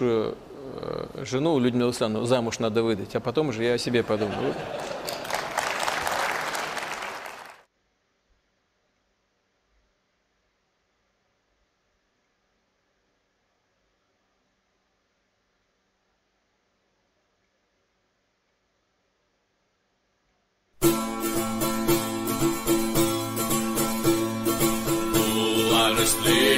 бывшую э, жену Людмилу Александровну замуж надо выдать, а потом уже я о себе подумаю. Honestly.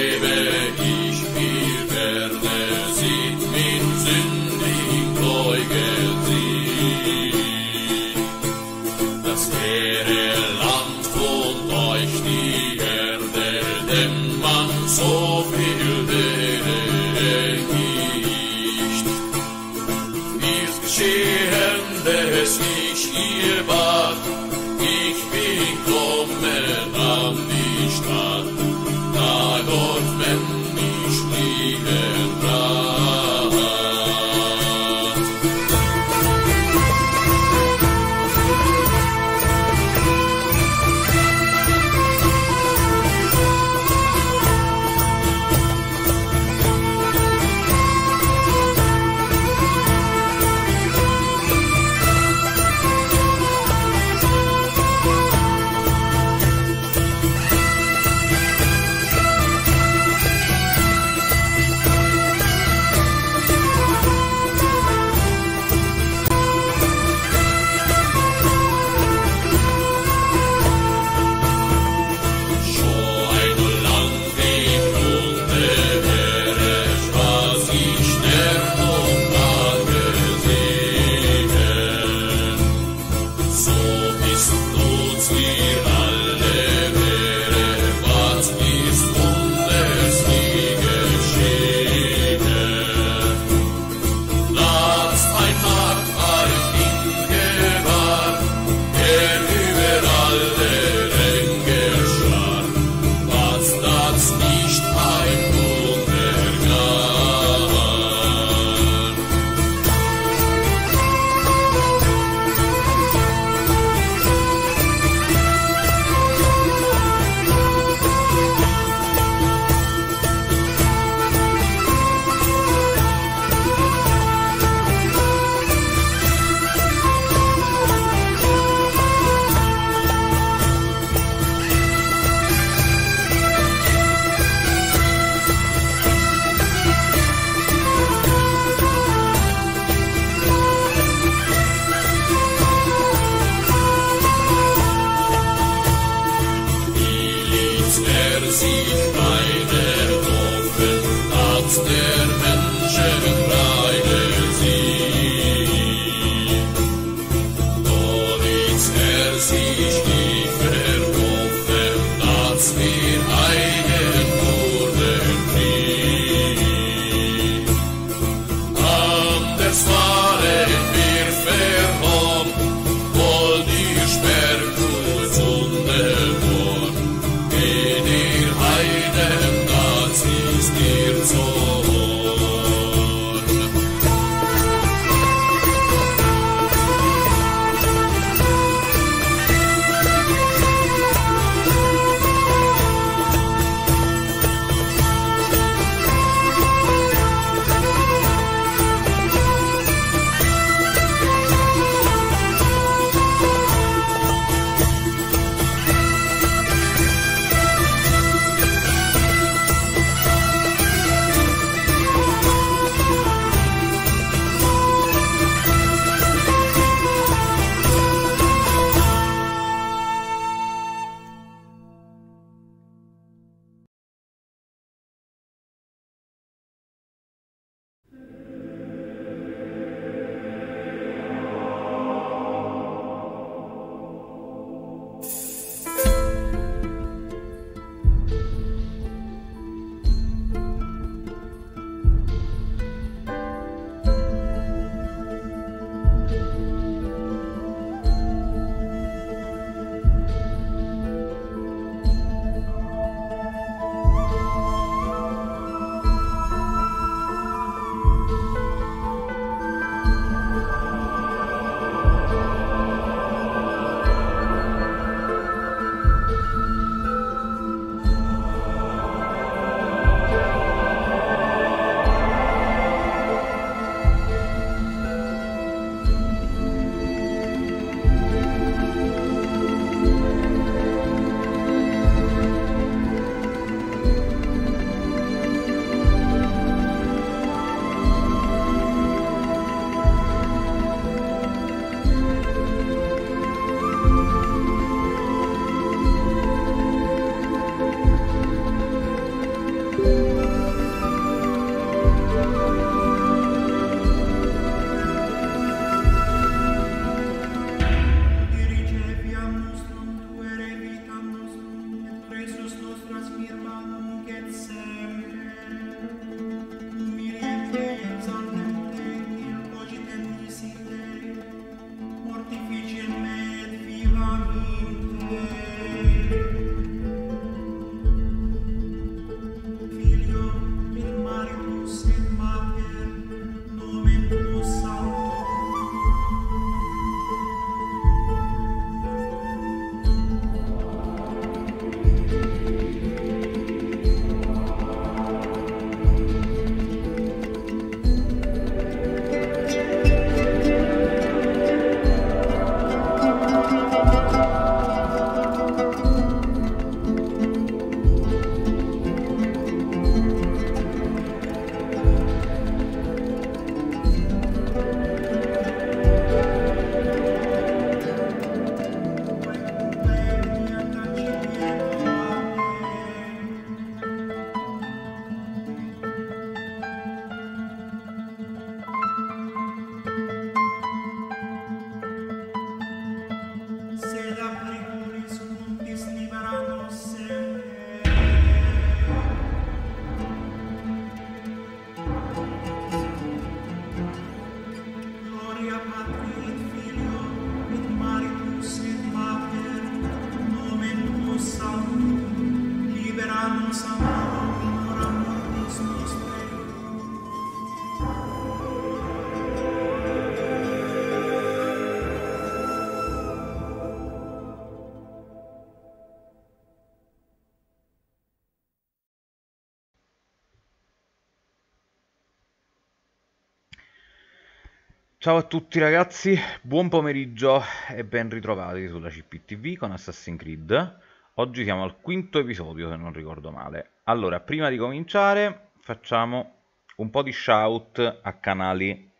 Ciao a tutti ragazzi, buon pomeriggio e ben ritrovati sulla CPTV con Assassin's Creed. Oggi siamo al quinto episodio se non ricordo male. Allora, prima di cominciare facciamo un po' di shout a canali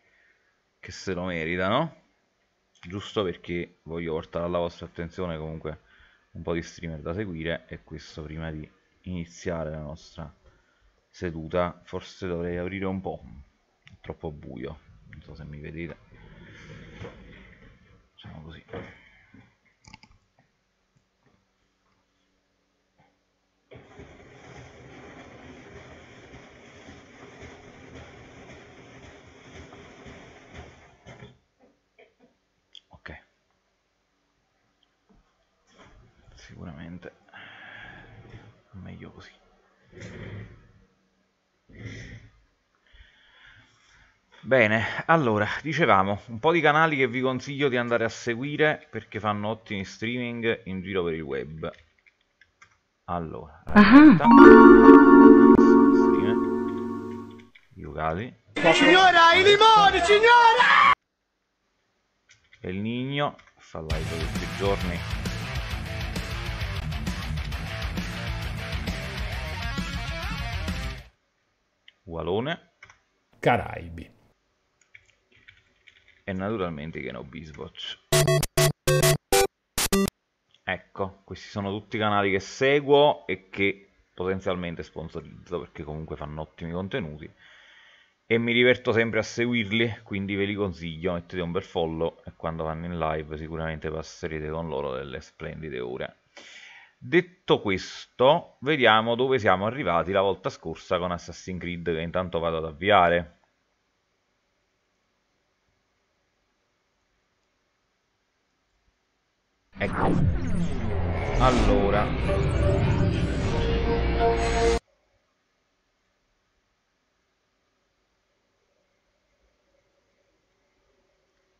che se lo meritano, giusto perché voglio portare alla vostra attenzione comunque un po' di streamer da seguire e questo prima di iniziare la nostra seduta forse dovrei aprire un po', è troppo buio non so se mi vedete. Facciamo così ok sicuramente meglio così Bene, allora, dicevamo, un po' di canali che vi consiglio di andare a seguire perché fanno ottimi streaming in giro per il web. Allora, aspetta. Yugali. Signora, i limoni, signora! E il Nigno, fa live tutti i giorni. Walone. Caraibi e naturalmente Kenobiswatch. Ecco, questi sono tutti i canali che seguo e che potenzialmente sponsorizzo perché comunque fanno ottimi contenuti e mi diverto sempre a seguirli, quindi ve li consiglio, mettete un bel follow e quando vanno in live sicuramente passerete con loro delle splendide ore. Detto questo, vediamo dove siamo arrivati la volta scorsa con Assassin's Creed che intanto vado ad avviare. Ecco. Allora.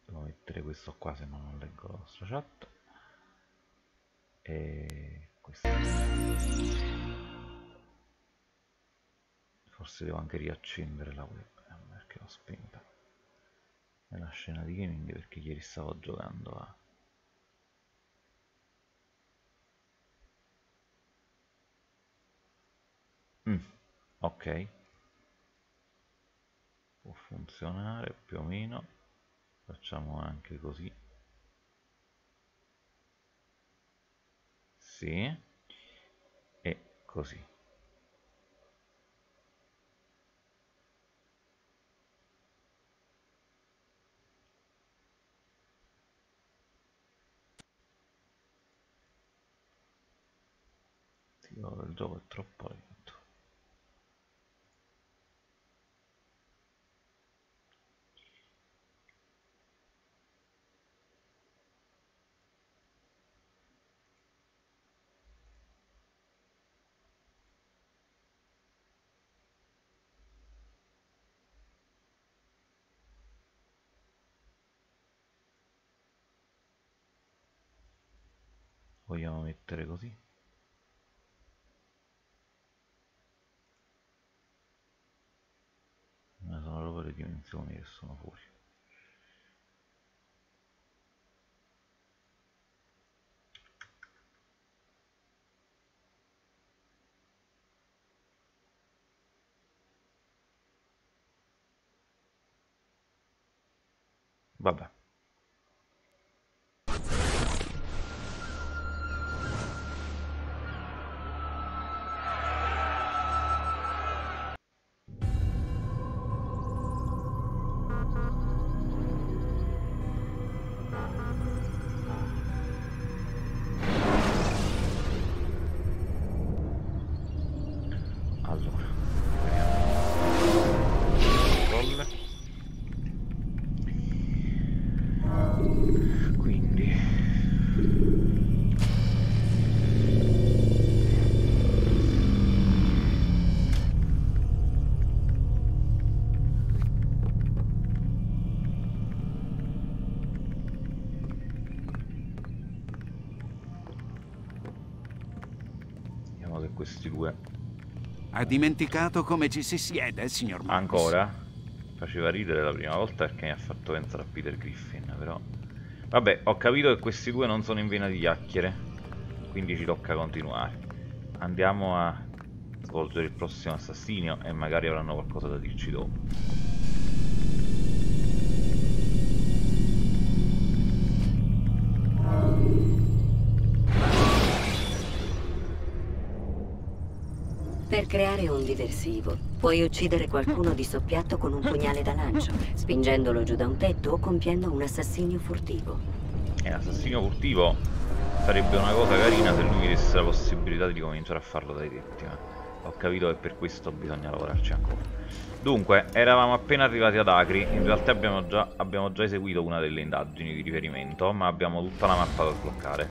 Devo mettere questo qua se no non leggo la vostra chat. E questo. Forse devo anche riaccendere la webcam perché l'ho spenta. Nella scena di gaming perché ieri stavo giocando a Mm, ok. Può funzionare più o meno. Facciamo anche così. Sì. E così. il gioco è troppo lento mettere così? Ma sono proprio le dimensioni che sono fuori. Vabbè Ha dimenticato come ci si siede, signor Morris? Ancora? Faceva ridere la prima volta perché mi ha fatto pensare a Peter Griffin, però... Vabbè, ho capito che questi due non sono in vena di chiacchiere, quindi ci tocca continuare. Andiamo a svolgere il prossimo assassinio e magari avranno qualcosa da dirci dopo. Per creare un diversivo, puoi uccidere qualcuno di soppiatto con un pugnale da lancio, spingendolo giù da un tetto o compiendo un assassinio furtivo. E l'assassinio furtivo sarebbe una cosa carina se lui mi desse la possibilità di cominciare a farlo dai tetti, ma ho capito che per questo bisogna lavorarci ancora. Dunque, eravamo appena arrivati ad Acri, in realtà abbiamo già, abbiamo già eseguito una delle indagini di riferimento, ma abbiamo tutta la mappa da sbloccare.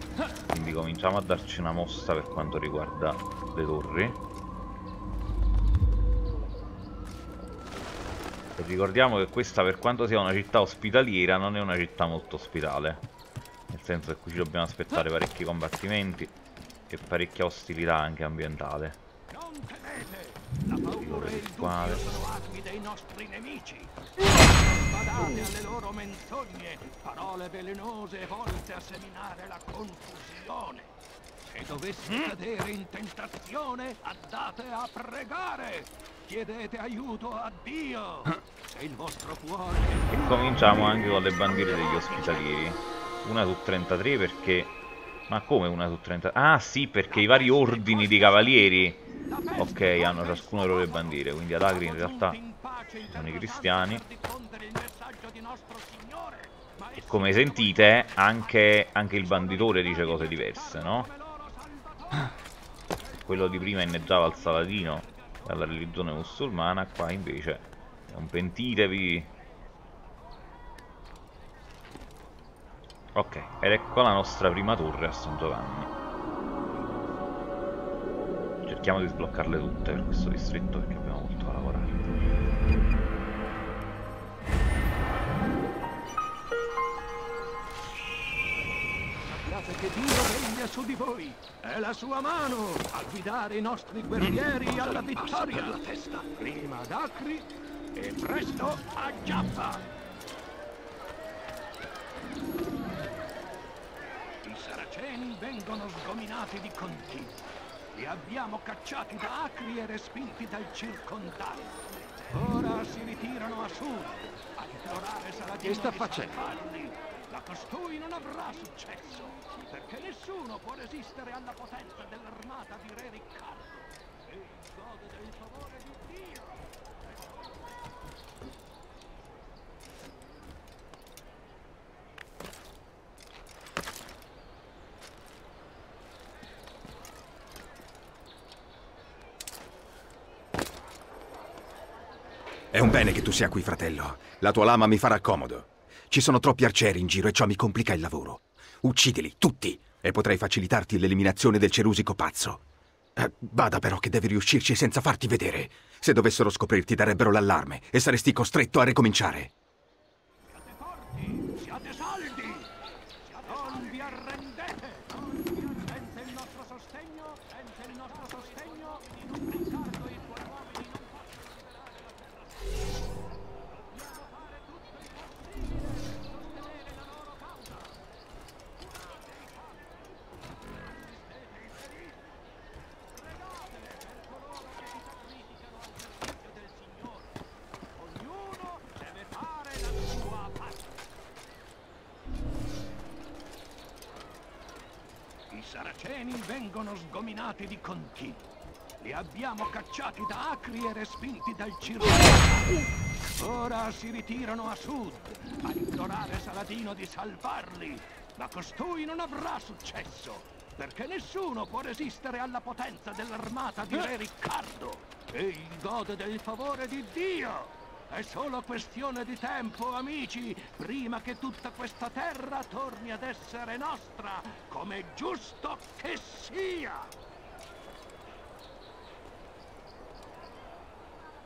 Quindi cominciamo a darci una mossa per quanto riguarda le torri. Ricordiamo che questa, per quanto sia una città ospitaliera, non è una città molto ospitale. Nel senso che qui ci dobbiamo aspettare parecchi combattimenti e parecchia ostilità anche ambientale. Non temete! La paura e il Quale? dei nostri nemici. Badate Se doveste cadere in tentazione, andate a pregare. Chiedete aiuto a Dio. Se il vostro cuore E cominciamo anche con le bandiere degli ospitalieri. Una su 33 perché... Ma come una su 30? Ah sì, perché i vari ordini di cavalieri Ok, hanno ciascuno le loro bandiere, quindi ad Agri in realtà sono i cristiani. E come sentite, anche, anche il banditore dice cose diverse, no? Quello di prima inneggiava al Saladino e alla religione musulmana, qua invece un pentitevi. Ok, ed ecco la nostra prima torre a San Giovanni. Cerchiamo di sbloccarle tutte per questo distretto perché che Dio regna su di voi. È la sua mano a guidare i nostri guerrieri alla vittoria. la testa. Prima ad Acri e presto a Giappa. I saraceni vengono sgominati di continuo. Li abbiamo cacciati da Acri e respinti dal circondario. Ora si ritirano a sud a implorare Saladino Che sta facendo? Costui non avrà successo, perché nessuno può resistere alla potenza dell'armata di Re Riccardo. E gode del favore di Dio. È un bene che tu sia qui, fratello. La tua lama mi farà comodo. Ci sono troppi arcieri in giro e ciò mi complica il lavoro. Uccidili, tutti, e potrei facilitarti l'eliminazione del cerusico pazzo. Eh, bada però che devi riuscirci senza farti vedere. Se dovessero scoprirti darebbero l'allarme e saresti costretto a ricominciare. Siate forti, siate saldi, siate... non vi arrendete. Non vi arrendete. Senza il nostro sostegno, senza il nostro sostegno, Riccardo e i suoi uomini non possono liberare la terra. Dobbiamo fare tutto il possibile per sostenere la loro causa. Curate i fatti, assistete i feriti, pregate per coloro che si sacrificano al servizio del Signore. Ognuno deve fare la sua parte. I saraceni vengono sgominati di continuo. Li abbiamo cacciati da Acri e respinti dal circondario. Ora si ritirano a sud a implorare Saladino di salvarli. Ma costui non avrà successo, perché nessuno può resistere alla potenza dell'armata di Re Riccardo. Egli gode del favore di Dio. È solo questione di tempo, amici, prima che tutta questa terra torni ad essere nostra, come giusto che sia.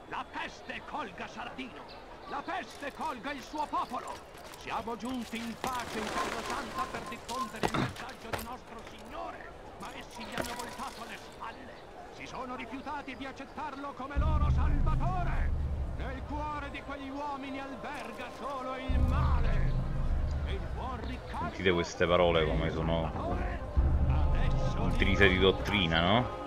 La peste colga Saladino! La peste colga il suo popolo! Siamo giunti in pace in Terra Santa per diffondere il messaggio di nostro Signore, ma essi gli hanno voltato le spalle. si sono rifiutati di accettarlo come loro salvatore. Cuore di quegli uomini alberga solo il male. Il buon Riccardo Sentite queste parole come sono intrise di dottrina, no?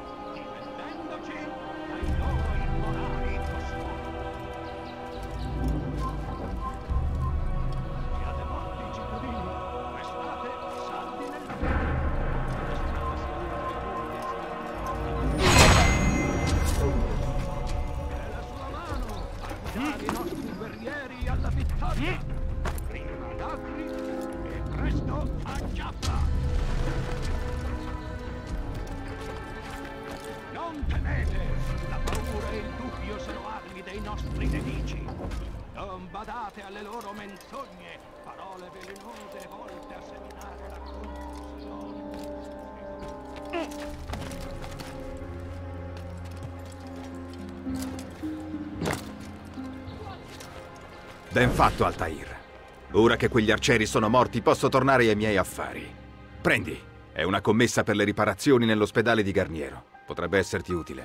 Ben fatto, Altair. Ora che quegli arcieri sono morti, posso tornare ai miei affari. Prendi. È una commessa per le riparazioni nell'ospedale di Garniero. Potrebbe esserti utile.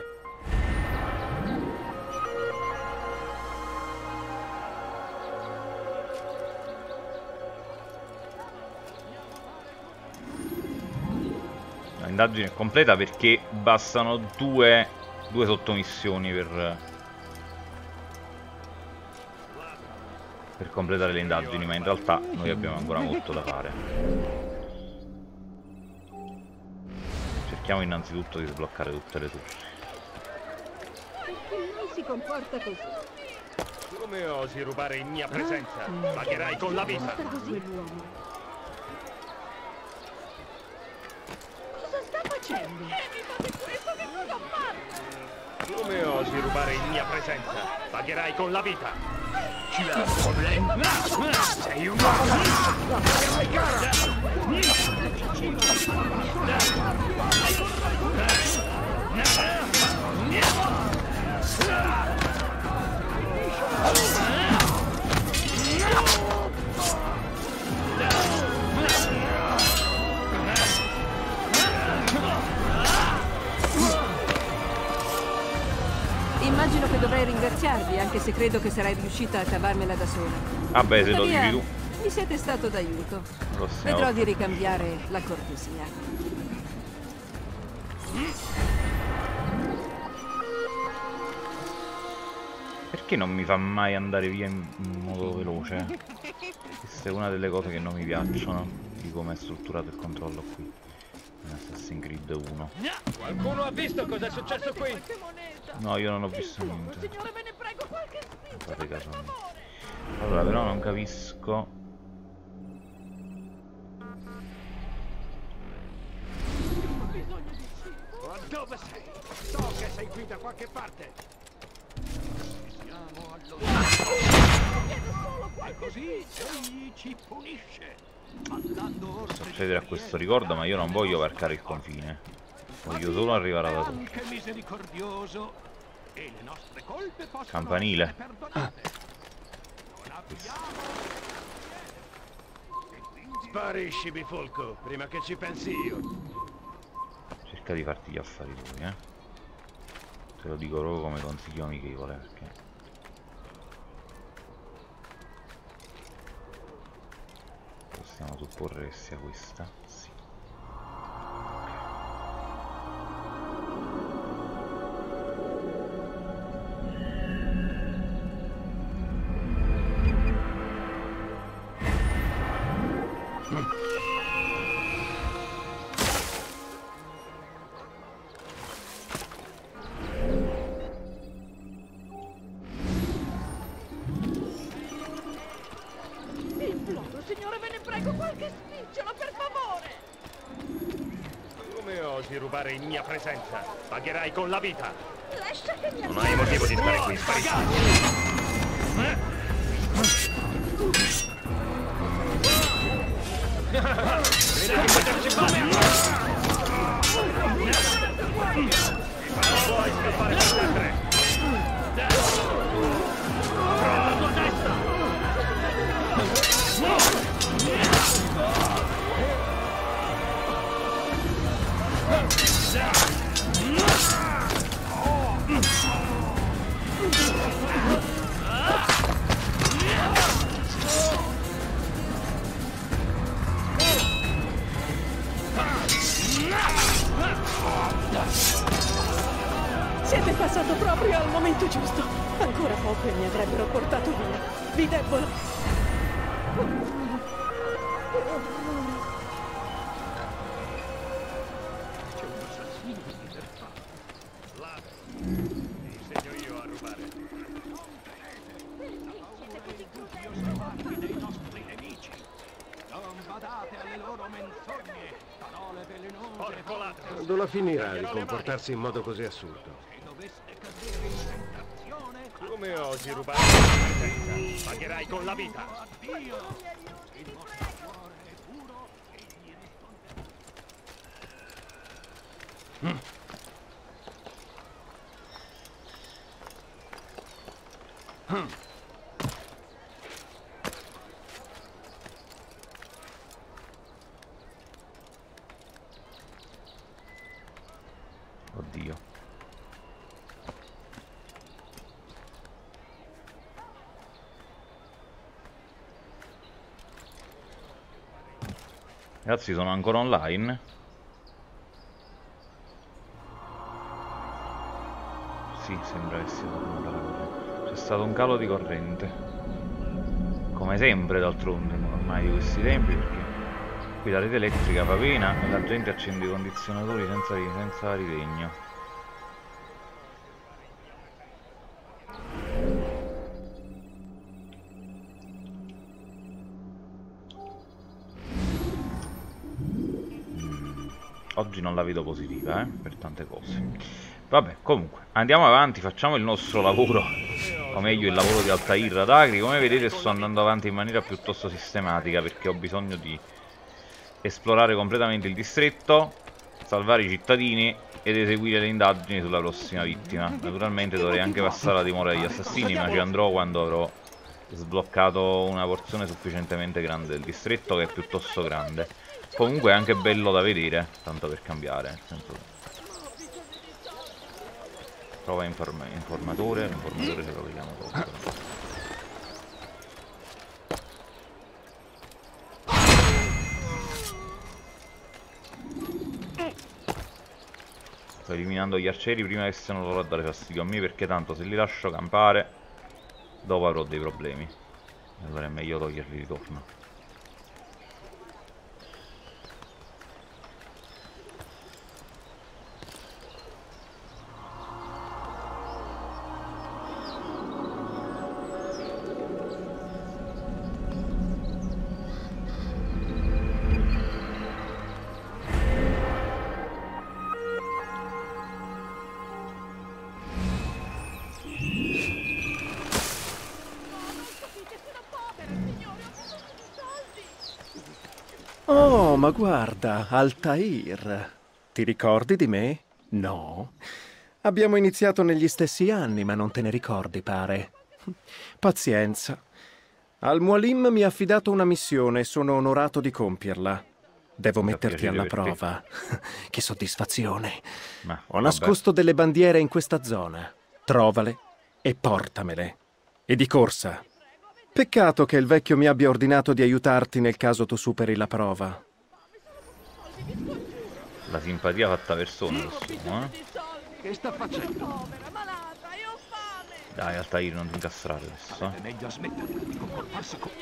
L'indagine è completa perché bastano due, due sottomissioni per, per completare le indagini, ma in realtà noi abbiamo ancora molto da fare. Cerchiamo innanzitutto di sbloccare tutte le torri. Perché lei si comporta così? Come osi rubare in mia presenza? Pagherai con la vita. Cosa sta facendo? Come osi rubare in mia presenza? Pagherai con la vita. Sei un Immagino che dovrei ringraziarvi, anche se credo che sarai riuscita a cavarmela da sola. Vabbè, se lo dici tu. mi siete stato d'aiuto. Vedrò di ricambiare la cortesia. Perché non mi fa mai andare via in modo veloce? Questa è una delle cose che non mi piacciono di come è strutturato il controllo qui in Assassin's Creed 1. Qualcuno ha visto cosa è successo qui? No, io non ho visto niente. Signore, ve ne prego qualche Fate caso a me. Allora, però non capisco. Ma dove sei? So che sei qui da qualche parte. Siamo allontanati. E così egli ci punisce. Accedere a questo ricordo, ma io non voglio varcare il confine. Voglio solo arrivare alla torre. Campanile. Sparisci, bifolco, prima che ci pensi io. Cerca di farti gli affari tuoi, eh. Te lo dico proprio come consiglio amichevole, perché... Possiamo supporre che sia questa? Finirà di comportarsi in modo così assurdo? Se doveste cadere in tentazione, Come osi rubare la presenza? Pagherai con la vita! addio! Il vostro cuore è puro e gli risponderà. Oddio. Ragazzi, sono ancora online? Sì, sembra che tornata la corrente. C'è stato un calo di corrente. Come sempre, d'altronde, ormai di questi tempi, perché qui la rete elettrica fa pena e la gente accende i condizionatori senza, senza ritegno. Oggi non la vedo positiva, eh, per tante cose. Vabbè, comunque, andiamo avanti, facciamo il nostro lavoro, o meglio il lavoro di Altair ad Agri. Come vedete sto andando avanti in maniera piuttosto sistematica perché ho bisogno di esplorare completamente il distretto, salvare i cittadini ed eseguire le indagini sulla prossima vittima. Naturalmente dovrei anche passare la dimora degli assassini, ma ci andrò quando avrò sbloccato una porzione sufficientemente grande del distretto, che è piuttosto grande. Comunque è anche bello da vedere, tanto per cambiare, senso... Prova informa- informatore, l'informatore ce lo vediamo dopo. Sto eliminando gli arcieri prima che siano loro a dare fastidio a me perché tanto se li lascio campare dopo avrò dei problemi. Allora è meglio toglierli di torno. Guarda, Altair. Ti ricordi di me? No. Abbiamo iniziato negli stessi anni, ma non te ne ricordi, pare. Pazienza. Al-Mualim mi ha affidato una missione e sono onorato di compierla. Devo metterti alla prova. che soddisfazione. Ma, Ho vabbè. nascosto delle bandiere in questa zona. Trovale e portamele. E di corsa. Peccato che il vecchio mi abbia ordinato di aiutarti nel caso tu superi la prova. La simpatia fatta persona, nessuno, eh? Che sta facendo? Dai, Altair, non ti incastrare adesso. È meglio smettere di comportarsi come...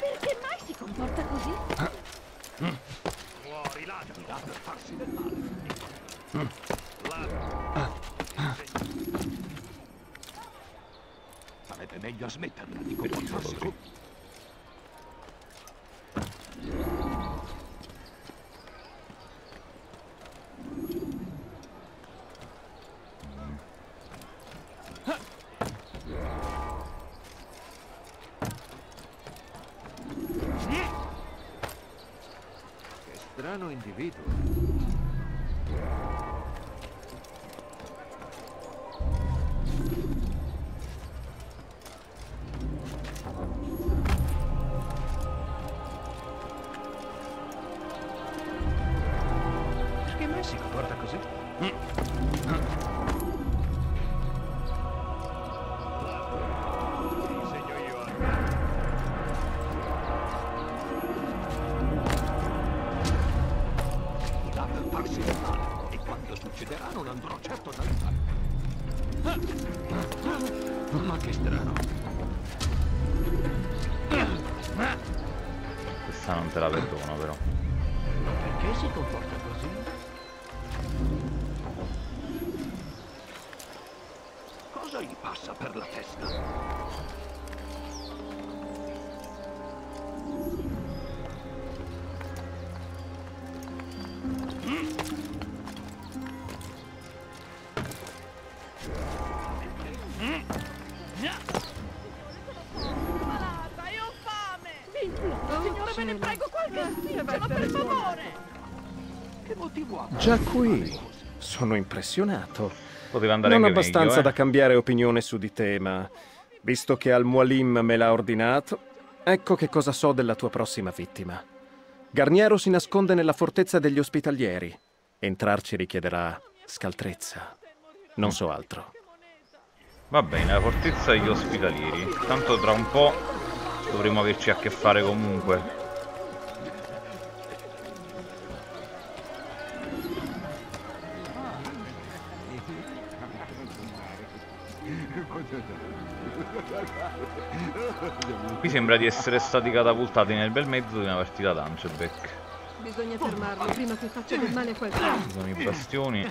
Perché mai si comporta così? Fuori ladro! Per farsi del male. Ladro! Sarebbe meglio smetterla di comportarsi come... Che strano individuo. Già qui. Sono impressionato. Poteva andare non abbastanza meglio, eh. da cambiare opinione su di te, ma visto che Al-Mualim me l'ha ordinato, ecco che cosa so della tua prossima vittima. Garniero si nasconde nella fortezza degli ospitalieri. Entrarci richiederà scaltrezza. Non so altro. Va bene, la fortezza degli ospitalieri. Tanto tra un po' dovremo averci a che fare comunque. Qui sembra di essere stati catapultati nel bel mezzo di una partita d'Ancebeck. Bisogna fermarlo prima che faccia del male a qualcuno. Ci sono i bastioni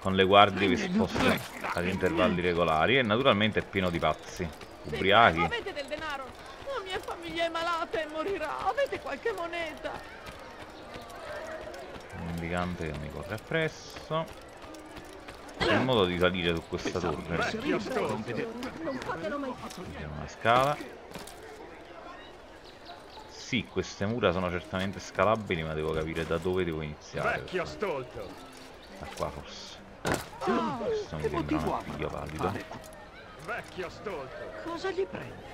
con le guardie che spostano ad intervalli regolari e naturalmente è pieno di pazzi, ubriachi. Avete del denaro? La mia famiglia è malata e morirà. Avete qualche moneta? Un indicante che mi corre appresso. C'è il modo di salire su questa torre. Vecchio stronzo. Non fatelo mai C'è una scala. Sì, queste mura sono certamente scalabili, ma devo capire da dove devo iniziare. Vecchio stolto. Da qua forse. Questo mi sembra un appiglio valido. Vecchio stolto. Cosa gli prende?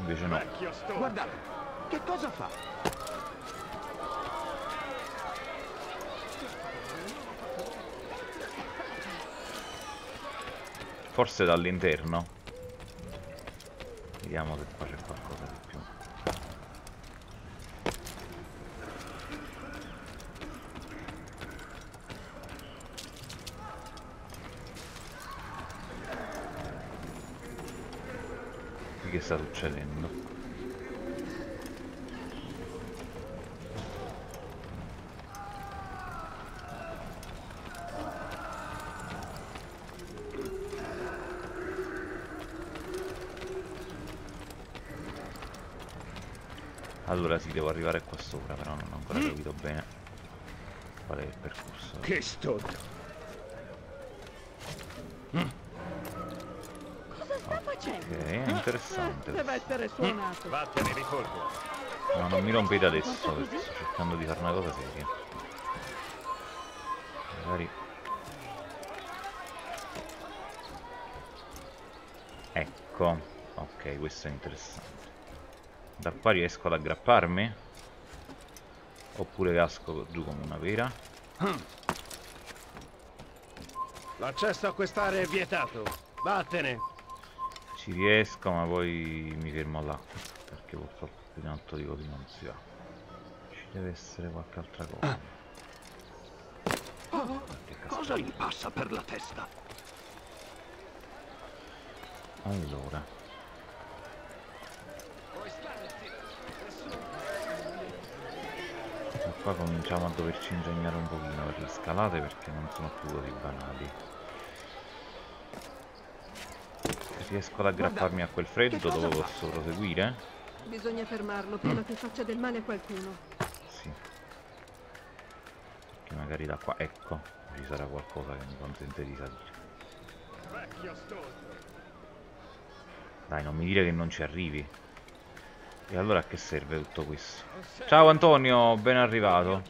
Invece no. Vecchio stolto. Guardate, che cosa fa? Forse dall'interno. Vediamo se qua c'è qualcosa di più. Che sta succedendo? Allora sì, devo arrivare qua sopra, però non ho ancora capito bene qual è il percorso. Che stolto. Cosa sta facendo? Ok, è interessante. Deve essere suonato. Vattene di colpo. No, non mi rompete adesso perché sto cercando di fare una cosa seria. Magari... Ecco. Ok, questo è interessante. Da qua riesco ad aggrapparmi? Oppure casco giù come una pera? L'accesso a quest'area è vietato. Vattene. Ci riesco ma poi mi fermo là. Perché purtroppo più in alto di così non si va. Ci deve essere qualche altra cosa. Cosa gli passa per la testa? Allora. Qua cominciamo a doverci ingegnare un pochino per le scalate perché non sono più così banali. Se riesco ad aggrapparmi a quel freddo dove posso proseguire? Bisogna fermarlo prima che faccia del male a qualcuno. Sì. Perché magari da qua, ecco, ci sarà qualcosa che mi consente di salire. Dai, non mi dire che non ci arrivi. E allora a che serve tutto questo? Ciao Antonio, ben arrivato.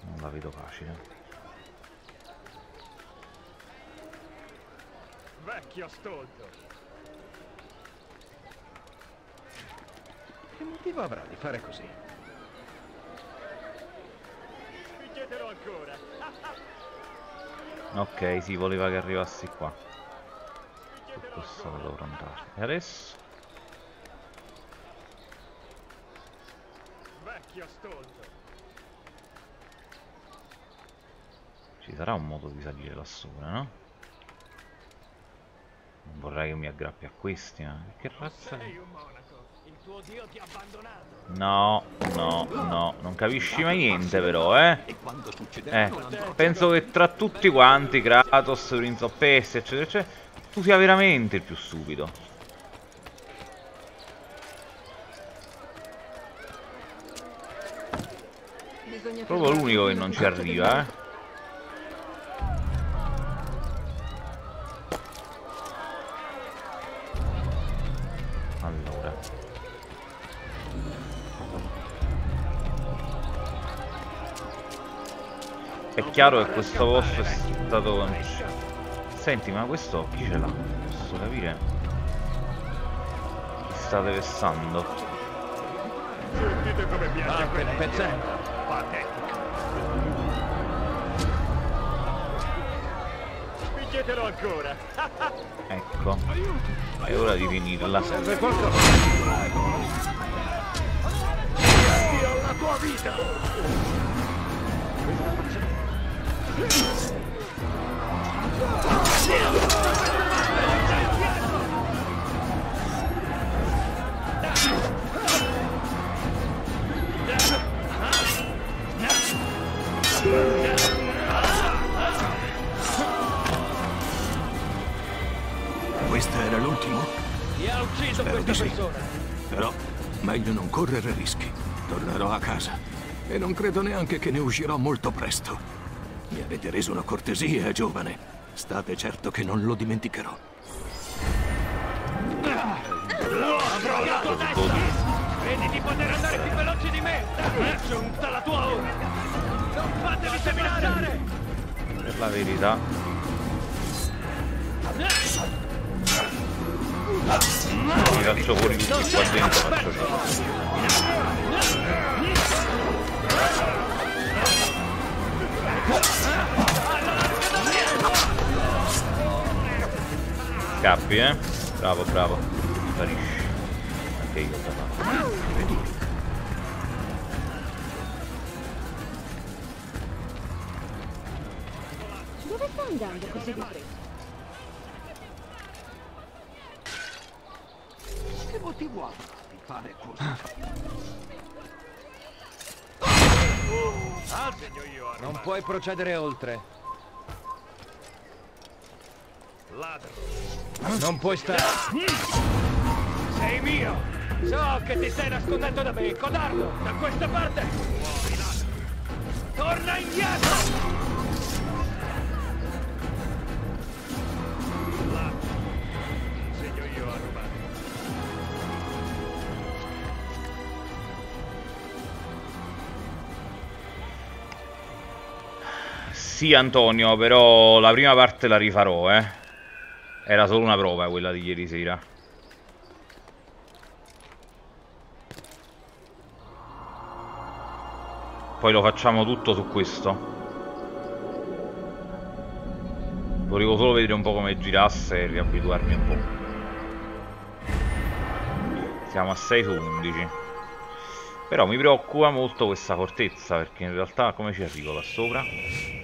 Non la vedo facile. Vecchio stolto. Che motivo avrà di fare così? Vi chiederò ancora. Ok, sì, voleva che arrivassi qua. questo lo dovrò andare. E adesso? Vecchio stolto. Ci sarà un modo di salire là sopra, no? Non vorrei che mi aggrappi a questi, ma che razza di... No, no, no, non capisci mai niente però, eh? Eh, penso che tra tutti quanti, Kratos, Prince of Persia, eccetera, eccetera, tu sia veramente il più stupido. Proprio l'unico che non ci arriva, eh? È chiaro che questo boss è stato... Senti, ma questo chi ce l'ha? Posso capire? Chi state vessando? Sentite come piace Ah, quella idiota. Patetica. Spingetelo ancora. Ecco. È ora di finirla. Serve qualcosa. Io la tua vita. Questo era l'ultimo? Chi ha ucciso Spero questa sì. persona? Però meglio non correre rischi. Tornerò a casa. E non credo neanche che ne uscirò molto presto. Mi avete reso una cortesia, giovane. State certo che non lo dimenticherò. Avrò la tua testa! Credi di poter andare più veloce di me? È giunta la tua ora! Non fatevi seminare! Per la verità. Mi faccio fuori tutti qua dentro, faccio schifo. Scappi, eh? Bravo, bravo. Sparisci. Anche io da là. Dove sta andando così di fretta? Che motivo ha di fare così? Alzegno io a Non puoi procedere oltre. Non puoi stare. Sei mio. So che ti stai nascondendo da me, codardo! Da questa parte! Torna indietro! Sì, Antonio, però la prima parte la rifarò, eh. Era solo una prova quella di ieri sera. Poi lo facciamo tutto su questo. Volevo solo vedere un po' come girasse e riabituarmi un po'. Siamo a 6 su 11. Però mi preoccupa molto questa fortezza, perché in realtà come ci arrivo là sopra?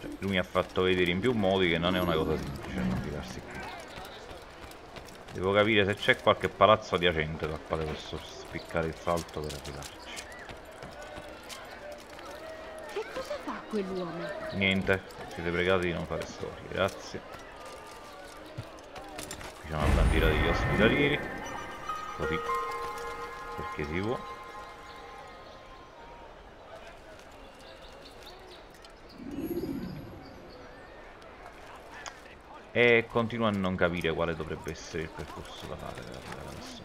Cioè, lui mi ha fatto vedere in più modi che non è una cosa semplice arrivarsi qui. Devo capire se c'è qualche palazzo adiacente dal quale posso spiccare il salto per arrivarci. Che cosa fa quell'uomo? Niente, siete pregati di non fare storie, grazie. Qui c'è una bandiera degli ospitalieri. Così. Perché si può. E continuo a non capire quale dovrebbe essere il percorso da fare adesso.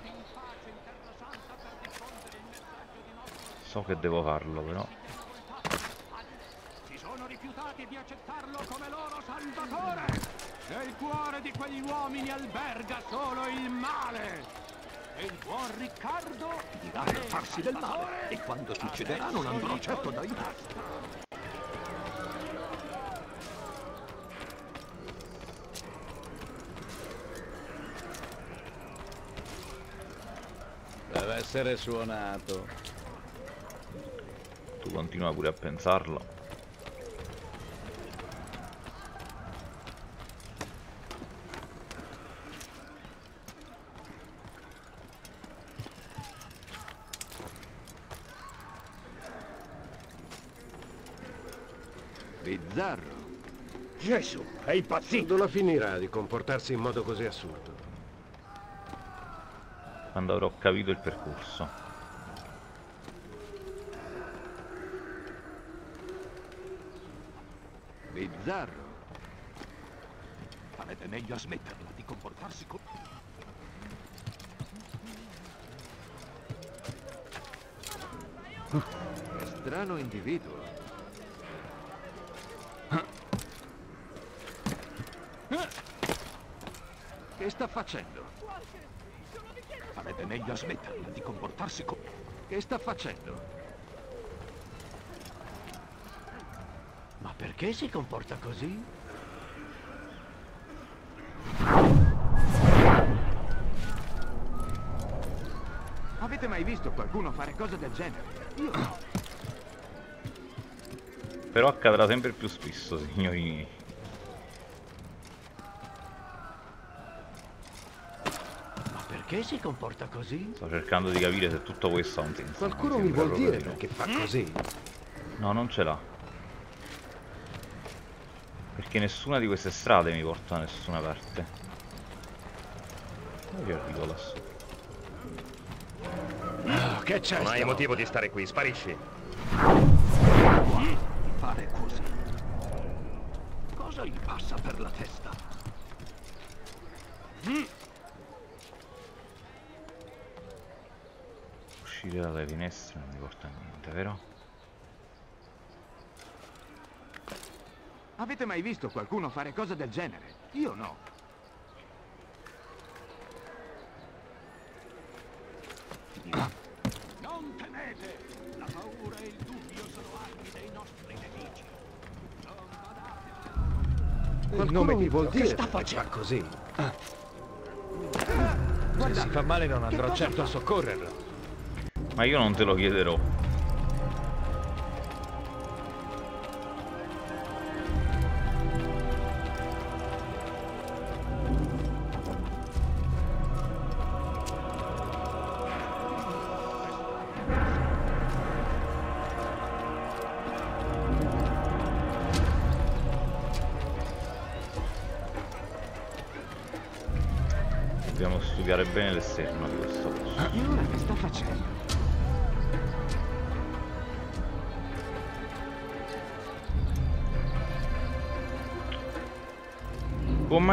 So che devo farlo però. Si sono rifiutati di accettarlo come loro salvatore. Nel cuore di quegli uomini alberga solo il male. E il buon Riccardo dirà farsi del male. E quando succederà non andrò certo ad aiutarti. Deve essere suonato. Tu continua pure a pensarlo. Bizzarro. Gesù, è impazzito! Quando la finirà di comportarsi in modo così assurdo? Quando avrò capito il percorso. Bizzarro. Farete meglio a smetterla di comportarsi come... Che strano individuo. Che sta facendo? Farete meglio a smetterla di comportarsi come... Che sta facendo? Ma perché si comporta così? Avete mai visto qualcuno fare cose del genere? Io no. Però accadrà sempre più spesso, signori miei. Ma perché si comporta così? Sto cercando di capire se tutto questo ha un senso. Qualcuno mi vuol dire di no. perché fa così? No, non ce l'ha. Perché nessuna di queste strade mi porta da nessuna parte. Che arrivo lassù? che c'è? Non hai motivo di stare qui, sparisci. Fare così. Cosa gli passa per la testa? Uscire dalle finestre non mi porta a niente, vero? Avete mai visto qualcuno fare cose del genere? Io no. Non temete! La paura e il dubbio sono armi dei nostri nemici. Il nome mi vuol Che dire sta perché fa così? Se si fa male non andrò certo a soccorrerlo. Ma io non te lo chiederò.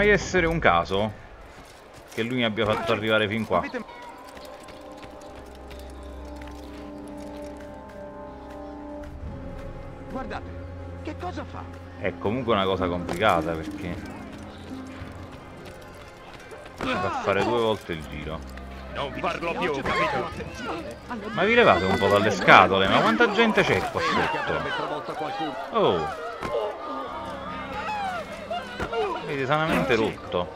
Mai essere un caso che lui mi abbia fatto arrivare fin qua? Guardate, che cosa fa? È comunque una cosa complicata perché va a fare due volte il giro. Non farlo più, capito? Ma vi levate un po' dalle scatole, ma quanta gente c'è qua sotto? Oh! Vedi, sanamente rotto.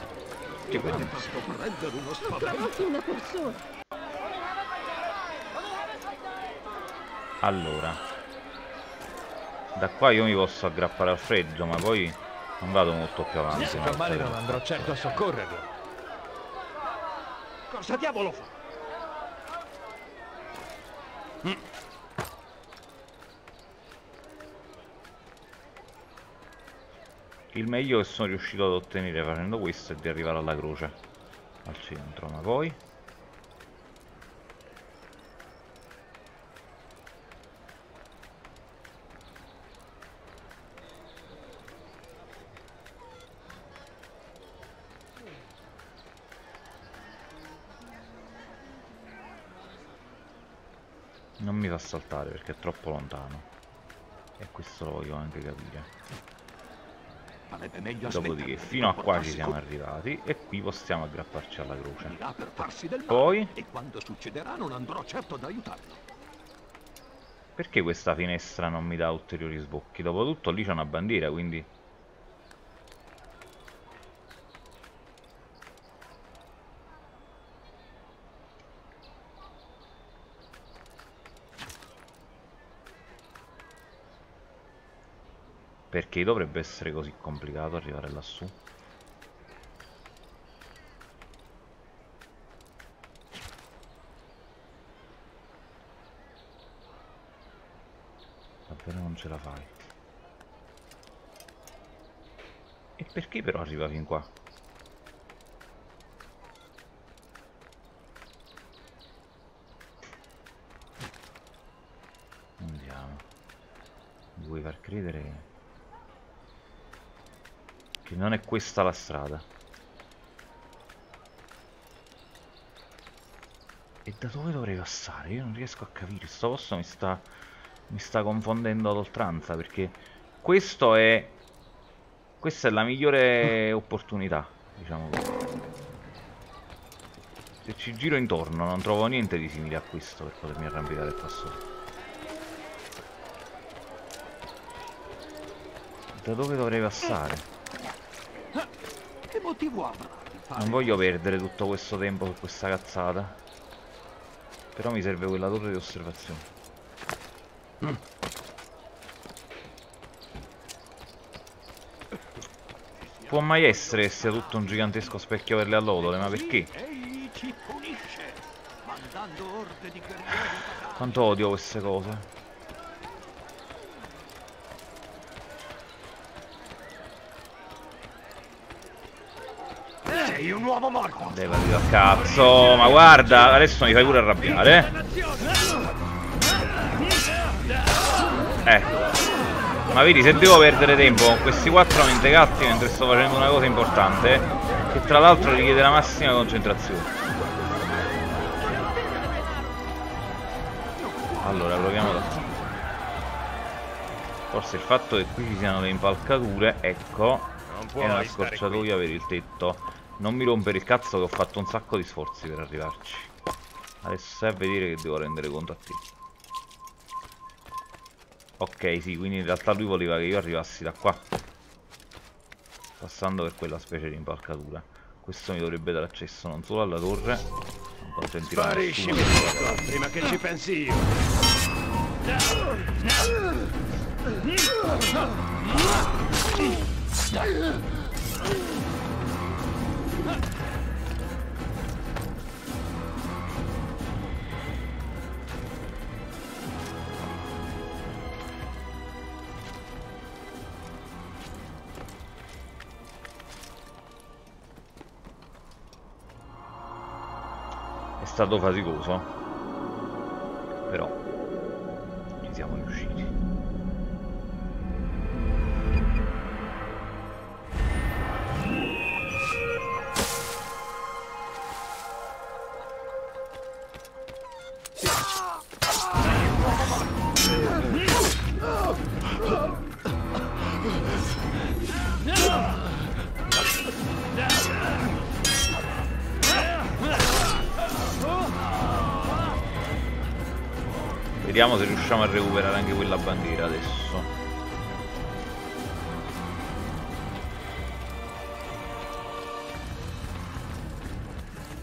Una persona. Allora. Da qua io mi posso aggrappare al freddo, ma poi non vado molto più avanti. Se fa male non andrò certo a soccorrerlo. Cosa diavolo fa? Il meglio che sono riuscito ad ottenere facendo questo è di arrivare alla croce. Al centro, ma poi? Non mi fa saltare perché è troppo lontano. E questo lo voglio anche capire Dopodiché fino a qua ci siamo arrivati e qui possiamo aggrapparci alla croce. Poi? E quando succederà non andrò certo ad aiutarlo. Perché questa finestra non mi dà ulteriori sbocchi? Dopotutto lì c'è una bandiera, quindi... Perché dovrebbe essere così complicato arrivare lassù? Davvero non ce la fai. E perché però arriva fin qua? Andiamo. Mi vuoi far credere che non è questa la strada? E da dove dovrei passare? Io non riesco a capire. Sto posto mi sta, mi sta confondendo ad oltranza perché questo è... Questa è la migliore opportunità, diciamo così. Se ci giro intorno non trovo niente di simile a questo per potermi arrampicare qua sopra. Da dove dovrei passare? Che motivo avrà di fare Non voglio perdere tutto questo tempo su questa cazzata. Però mi serve quella torre di osservazione. Mm. Può mai essere che sia tutto un gigantesco specchio per le allodole, ma perché? Quanto odio queste cose. Sei un uomo morto! Levati dal cazzo, ma guarda, adesso mi fai pure arrabbiare. Ecco. Ma vedi, se devo perdere tempo con questi quattro mentecatti mentre sto facendo una cosa importante, che tra l'altro richiede la massima concentrazione. Allora, proviamo da qui. Forse il fatto che qui ci siano le impalcature, ecco, è una scorciatoia per il tetto. Non mi rompere il cazzo che ho fatto un sacco di sforzi per arrivarci. Adesso stai a vedere che devo rendere conto a te. Ok, sì, quindi in realtà lui voleva che io arrivassi da qua. Passando per quella specie di impalcatura. Questo mi dovrebbe dare accesso non solo alla torre, non consentirà a Sparisci, nessuno prima che ci pensi io. È stato faticoso. Però Vediamo se riusciamo a recuperare anche quella bandiera adesso.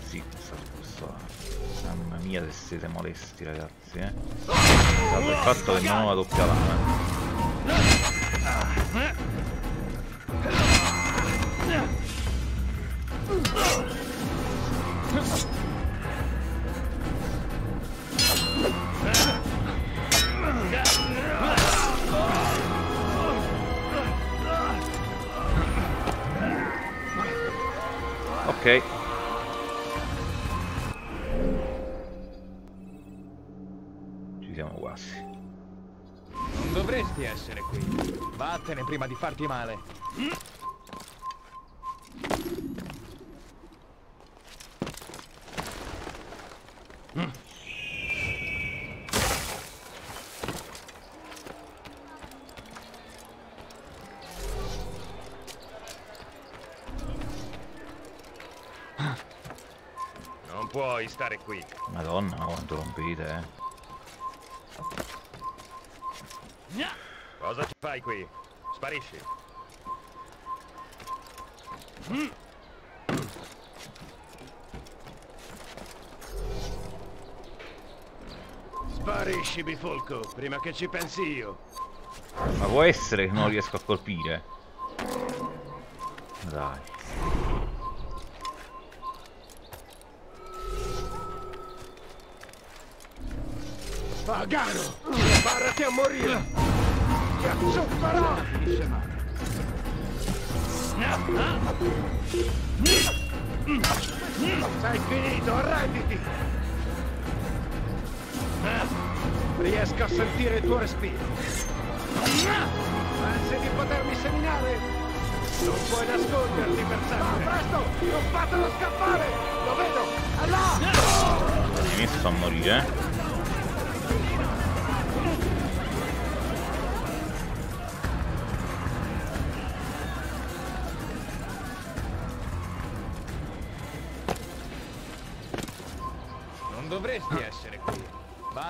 Sì, questo. Mamma mia se siete molesti ragazzi, eh. Salvo il fatto che non ho la doppia lama. Farti male. Non puoi stare qui. Madonna, ma quanto rompite, eh. Cosa ci fai qui? Sparisci. Sparisci, bifolco, prima che ci pensi io. Ma può essere che non riesco a colpire? Dai. Pagano! Sparati a morire! Ti azzupperò! Sei finito, arrenditi! Riesco a sentire il tuo respiro. Pensi di potermi seminare? Non puoi nasconderti per sempre! Ma presto! Non fatelo scappare! Lo vedo! È là! Mi hai messo a morire,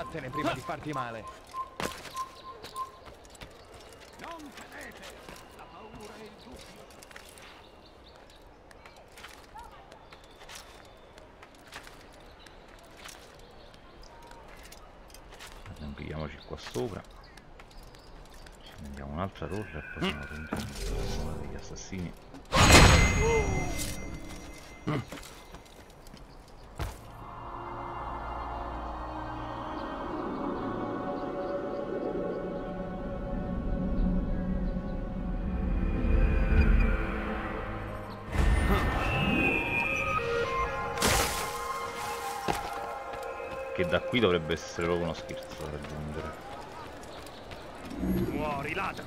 Vattene prima di farti male. Non temete! La paura e il dubbio Pigliamoci qua sopra. Ci prendiamo un'altra torre e poi siamo dentro degli assassini. Che da qui dovrebbe essere proprio uno scherzo da raggiungere. Muori, ladro!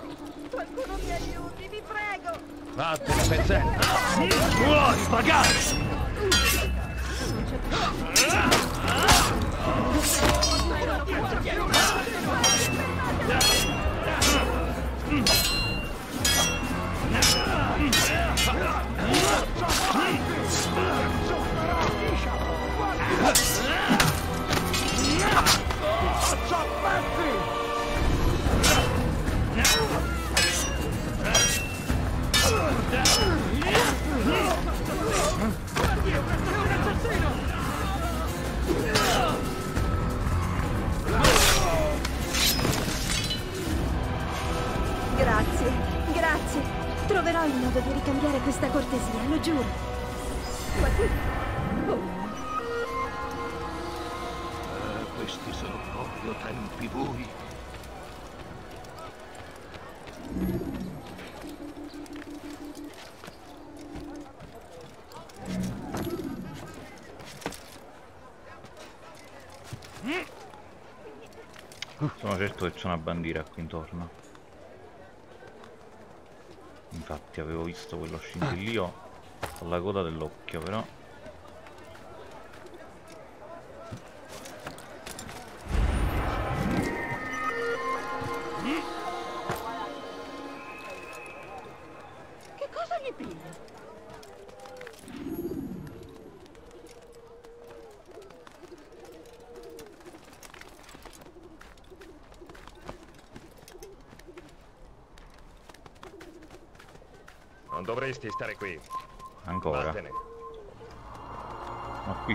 Qualcuno mi aiuti, vi prego! Vattene, pezzente! Muori, pagare! Faccio a pezzi! Grazie, grazie. Troverò il modo di ricambiare questa cortesia, lo giuro. Certo che c'è una bandiera qui intorno. Infatti avevo visto quello scintillio alla coda dell'occhio, però.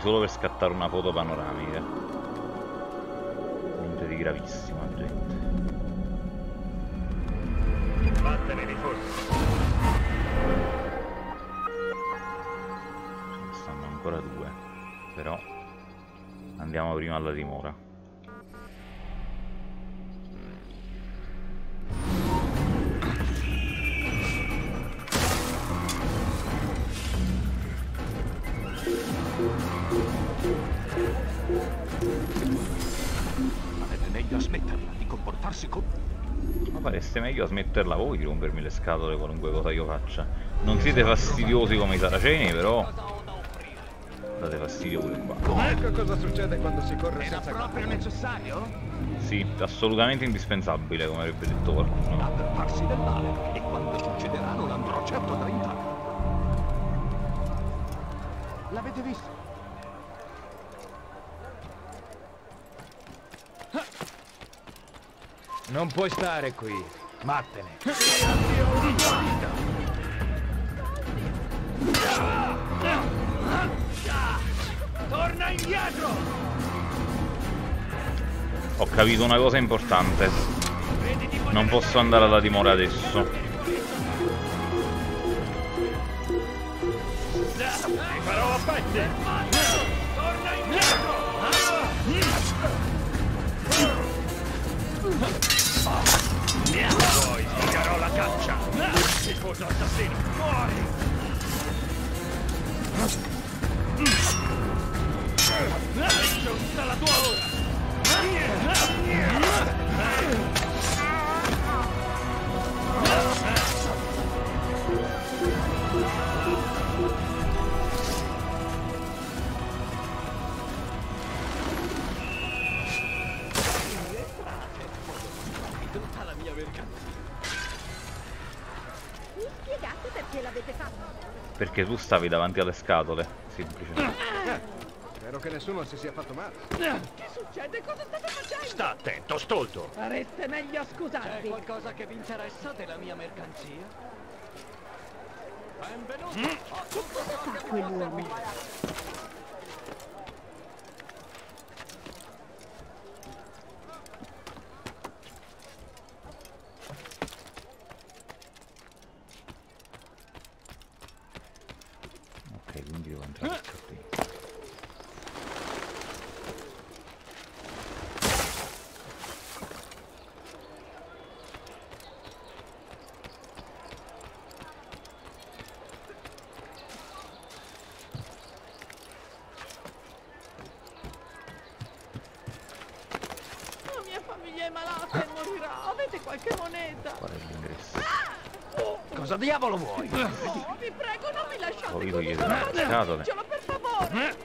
Solo per scattare una foto panoramica. Niente di gravissimo, gente. Vattene di forza. Ce ne stanno ancora due. Però andiamo prima alla dimora. Meglio a smetterla voi di rompermi le scatole qualunque cosa io faccia. Non siete fastidiosi come i saraceni, però. Date fastidio pure qua. Ecco cosa succede quando si corre Era senza proprio necessario? Sì, assolutamente indispensabile, come avrebbe detto qualcuno. per farsi del male e quando succederà non andrò certo a aiutare. L'avete visto? Non puoi stare qui. Vattene. Torna indietro! Ho capito una cosa importante. Non posso andare alla dimora adesso. Ti farò a pezzi! Torna indietro! Poi sfigarò la caccia! Tifoso assassino, muori! Giunta la tua ora! Perché tu stavi davanti alle scatole, semplicemente. Spero che nessuno si sia fatto male. Che succede? Cosa state facendo? Sta attento, stolto! Sareste meglio a scusarvi. C'è qualcosa che vi interessa della mia mercanzia? Benvenuto! Che cosa fa quell'uomo? Ok, quindi devo entrare qui. Oh, mia famiglia è malata e morirà. Avete qualche moneta? Qual è l'ingresso? Diavolo vuoi? Oh, vi prego, non mi lasciate le qualche scatole. spicciolo, per favore.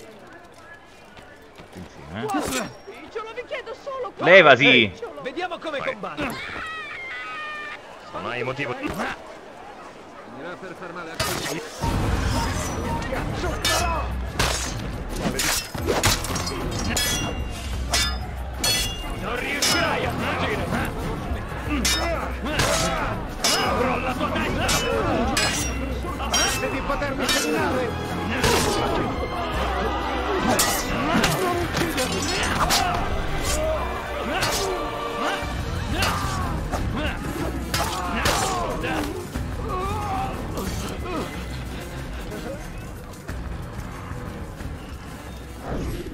Insieme, eh? Qualche spicciolo, vi chiedo solo qualche Levati! spicciolo. Vediamo come combattere. Non hai motivo. Finirà per far male a tutti. Non riuscirai a Devi potermi segnare!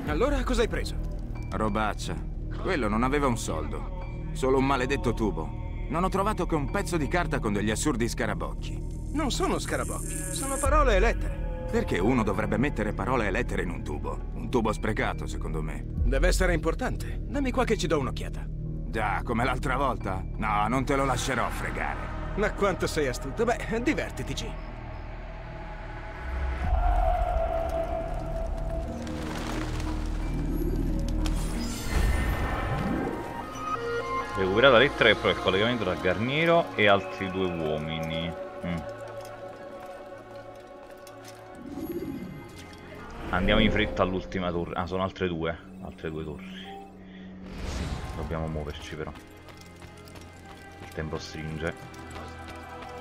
Allora cosa hai preso? Robaccia. Quello non aveva un soldo. Solo un maledetto tubo. Non ho trovato che un pezzo di carta con degli assurdi scarabocchi. Non sono scarabocchi, sono parole e lettere. Perché uno dovrebbe mettere parole e lettere in un tubo? Un tubo sprecato, secondo me. Deve essere importante. Dammi qua che ci do un'occhiata. Già, come l'altra volta? No, non te lo lascerò fregare. Ma quanto sei astuto. Beh, divertitici. Recupera la lettera e prova il collegamento tra Garniero e altri due uomini. Mm. Andiamo in fretta all'ultima torre. Ah, sono altre due. Altre due torri. Dobbiamo muoverci però. Il tempo stringe.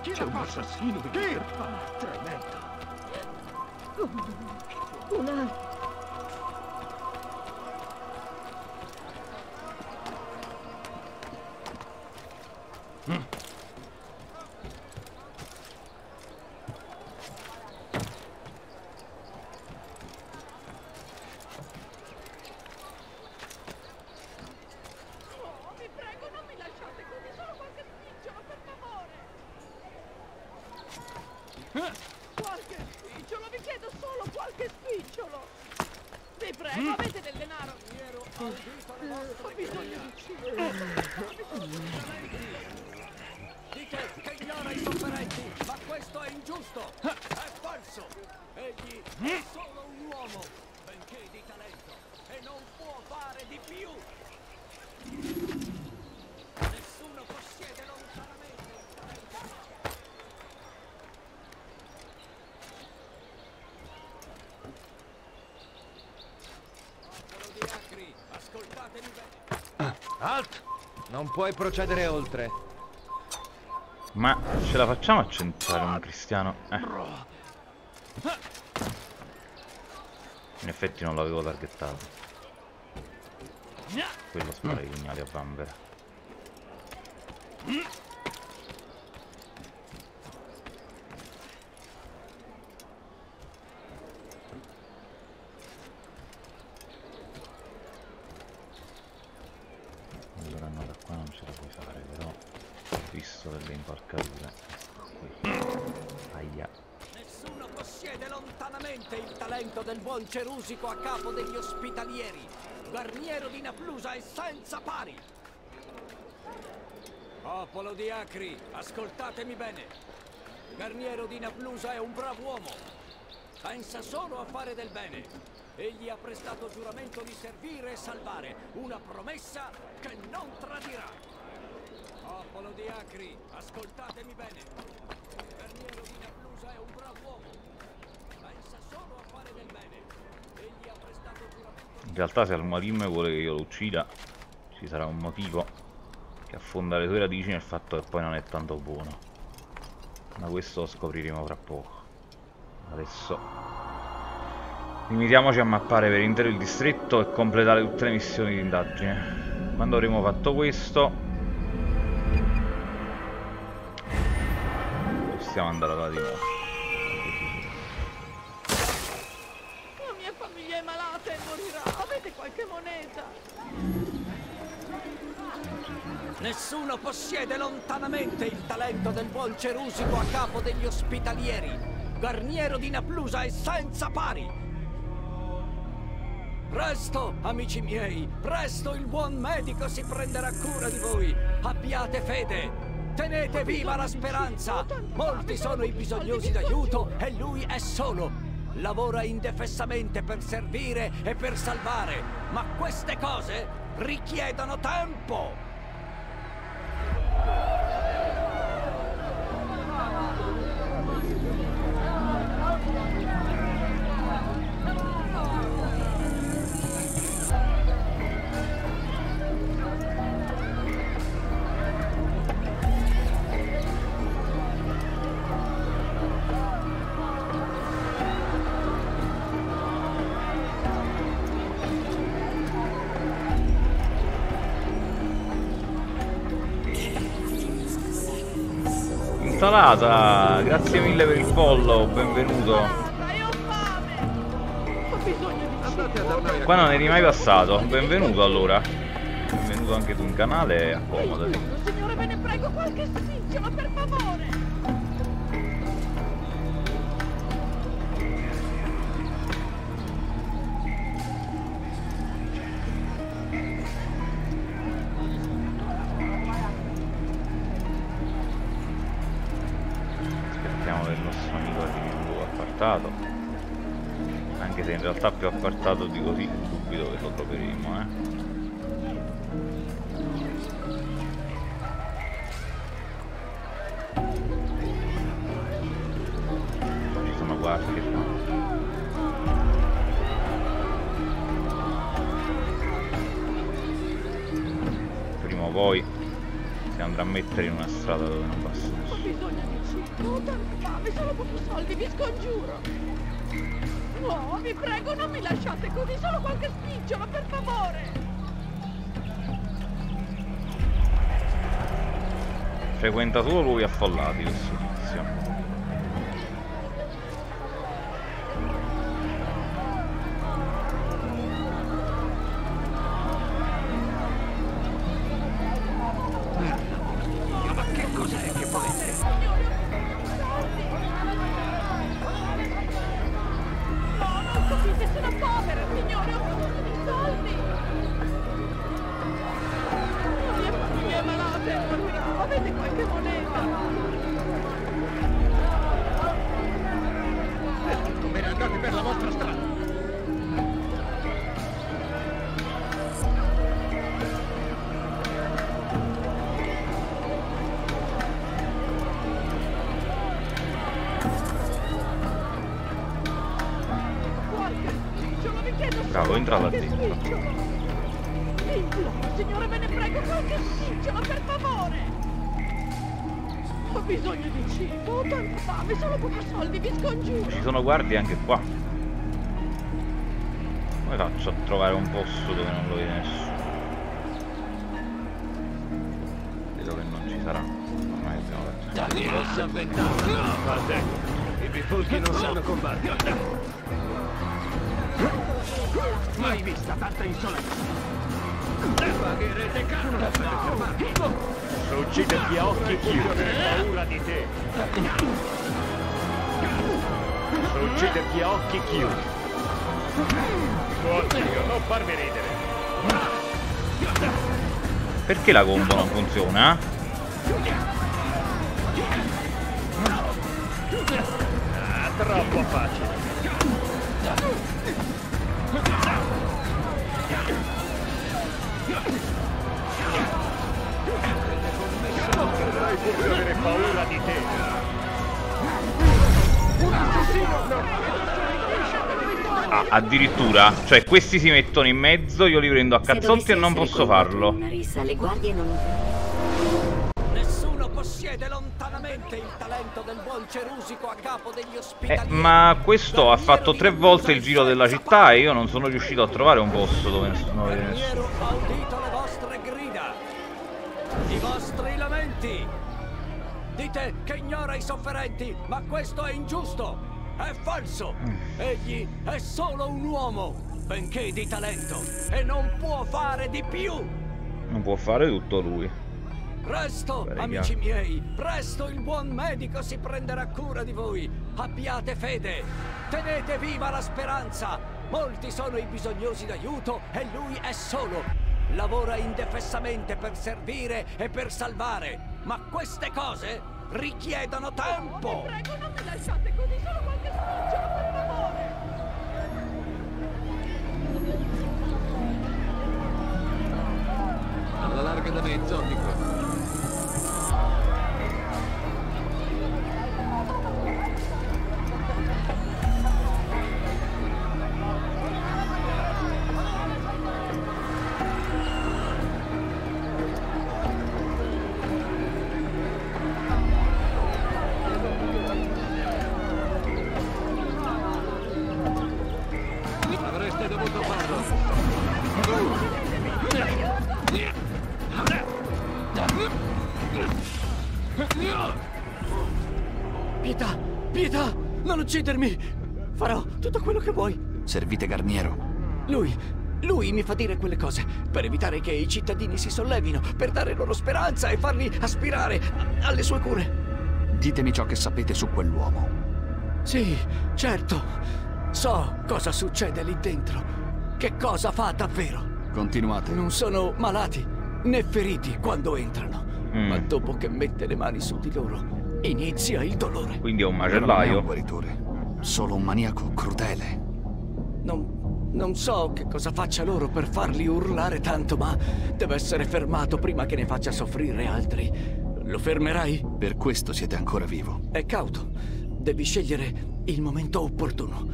C'è un assassino di! Tremendo! Una... Oh, vi prego, non mi lasciate così, solo qualche spicciolo, per favore. Qualche spicciolo, vi chiedo solo qualche spicciolo. Vi prego, avete del denaro? Ho bisogno di cibo. Dite che ignora i sofferenti, ma questo è ingiusto! È falso! Egli è solo un uomo, benché di talento, e non può fare di più! Nessuno possiede lontanamente il talento! Popolo di Acri, ascoltatemi bene! Alt! Non puoi procedere oltre. Ma ce la facciamo a centrare un cristiano? Eh. In effetti non l'avevo targettato. Quello spara i pugnali a vanvera. Allora no, da qua non ce la puoi fare, però ho visto delle impalcature. Ecco qui. Aia. Nessuno possiede lontanamente il talento Cerusico a capo degli ospitalieri. Guarniero di Naplusa è senza pari. Popolo di Acri, ascoltatemi bene. Garniero di Naplusa è un bravo uomo. Pensa solo a fare del bene. Egli ha prestato giuramento di servire e salvare, una promessa che non tradirà. Popolo di Acri, ascoltatemi bene. Garniero di Naplusa è un bravo uomo. Pensa solo a fare del bene. Egli ha prestato giuramento In realtà se Al-Marim vuole che io lo uccida, ci sarà un motivo che affonda le sue radici nel fatto che poi non è tanto buono. Ma questo lo scopriremo fra poco. Adesso limitiamoci a mappare per intero il distretto e completare tutte le missioni di indagine. Quando avremo fatto questo possiamo andare alla di Nessuno possiede lontanamente il talento del buon Cerusico a capo degli ospitalieri. Garniero di Naplusa è senza pari. Presto, amici miei, presto il buon medico si prenderà cura di voi. Abbiate fede. Tenete viva la speranza. Molti sono i bisognosi d'aiuto e lui è solo. Lavora indefessamente per servire e per salvare, ma queste cose richiedono tempo. Insalata, grazie mille per il follow, benvenuto. Qua non eri mai passato, benvenuto allora. Benvenuto anche tu in canale, accomodati. Guardie qua. Prima o poi si andrà a mettere in una strada dove non passa Ho bisogno di cibo. Ho tanta fame, solo pochi soldi, vi scongiuro. No, vi prego, non mi lasciate così, solo qualche spicciolo, per favore. Frequenta solo luoghi affollati questo Avventare. Guarda, i bifulchi non sanno combattere. Mai vista tanta insolenza! Pagherete caro per fermarmi. So ucciderti a occhi chiusi. Paura di te. So ucciderti a occhi chiusi. Oddio, non farmi ridere. Perché la combo non funziona? Addirittura? Cioè, questi si mettono in mezzo, io li prendo a cazzotti e non posso farlo. rissa, le guardie non... Nessuno possiede lontanamente il talento del buon Cerusico a capo degli Eh, ospitalieri. ma questo ha fatto tre volte il giro della città e io non sono riuscito a trovare un posto dove nessuno vede nessuno. Ha udito le vostre grida, i vostri lamenti. Dite che ignora i sofferenti, ma questo è ingiusto. È falso. Egli è solo un uomo, benché di talento, e non può fare di più. Non può fare tutto lui. Presto, Prega. amici miei, presto il buon medico si prenderà cura di voi. Abbiate fede, tenete viva la speranza. Molti sono i bisognosi d'aiuto e lui è solo. Lavora indefessamente per servire e per salvare, ma queste cose richiedono tempo. Prego, non mi lasciate così, solo qualche spicciolo, per favore! Alla larga da me, Zonnico. Pietà, pietà, non uccidermi. Farò tutto quello che vuoi. Servite Garniero. Lui, lui mi fa dire quelle cose per evitare che i cittadini si sollevino, per dare loro speranza e farli aspirare a- alle sue cure. Ditemi ciò che sapete su quell'uomo. Sì, certo. So cosa succede lì dentro. Che cosa fa davvero. Continuate. Non sono malati né feriti quando entrano. Mm. Ma dopo che mette le mani su di loro, inizia il dolore. Quindi è un Non è macellaio. un guaritore. Solo un maniaco crudele. Non, non so che cosa faccia loro per farli urlare tanto, ma deve essere fermato prima che ne faccia soffrire altri. Lo fermerai? Per questo siete ancora vivo. È cauto. Devi scegliere il momento opportuno.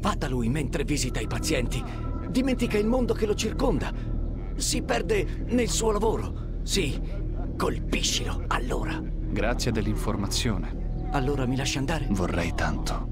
Va da lui mentre visita i pazienti. Dimentica il mondo che lo circonda. Si perde nel suo lavoro. Sì, colpiscilo allora. Grazie dell'informazione. Allora mi lasci andare? Vorrei tanto.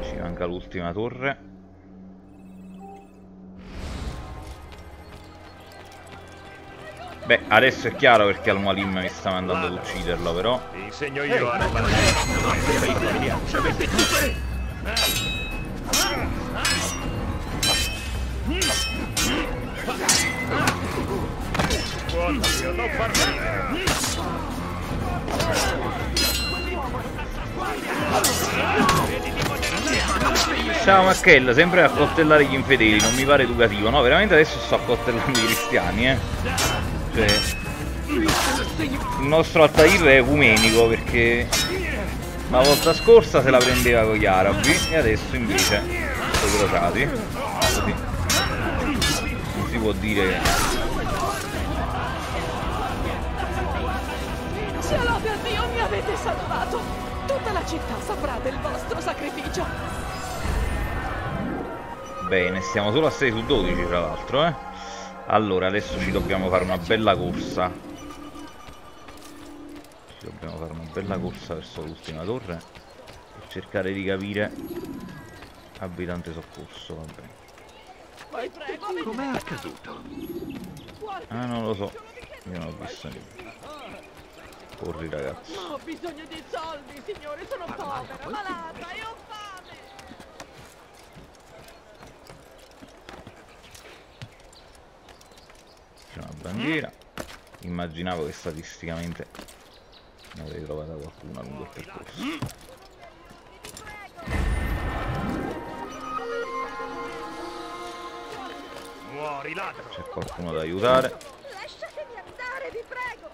Ci manca l'ultima torre. Beh, adesso è chiaro perché Al-Mualim mi sta mandando ad ucciderlo, però. Ti insegno io a ridere. Ciao Marchella, sempre a coltellare gli infedeli, non mi pare educativo. No, veramente adesso sto accoltellando i cristiani, eh. Cioè, il nostro Altair è ecumenico perché la volta scorsa se la prendeva con gli arabi e adesso invece sono crociati. Così. Non si può dire Se lode a Dio mi avete salvato! Tutta la città saprà del vostro sacrificio! Bene, stiamo solo a 6 su 12 tra l'altro, eh. Allora, adesso ci dobbiamo fare una bella corsa. Ci dobbiamo fare una bella corsa verso l'ultima torre e cercare di capire abitante soccorso, va bene. Com'è accaduto? Ah, non lo so. Io non ho visto niente. Corri ragazzi. Ho bisogno di soldi, signore, sono povera, malata e ho C'è una bandiera. Immaginavo che statisticamente ne avrei trovata qualcuna lungo il percorso. C'è qualcuno da aiutare. Lasciatemi andare, vi prego!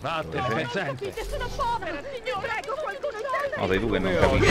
Vattene, pezzente! Sono povera, signore! Prego, qualcuno! No, sei tu che non capisci.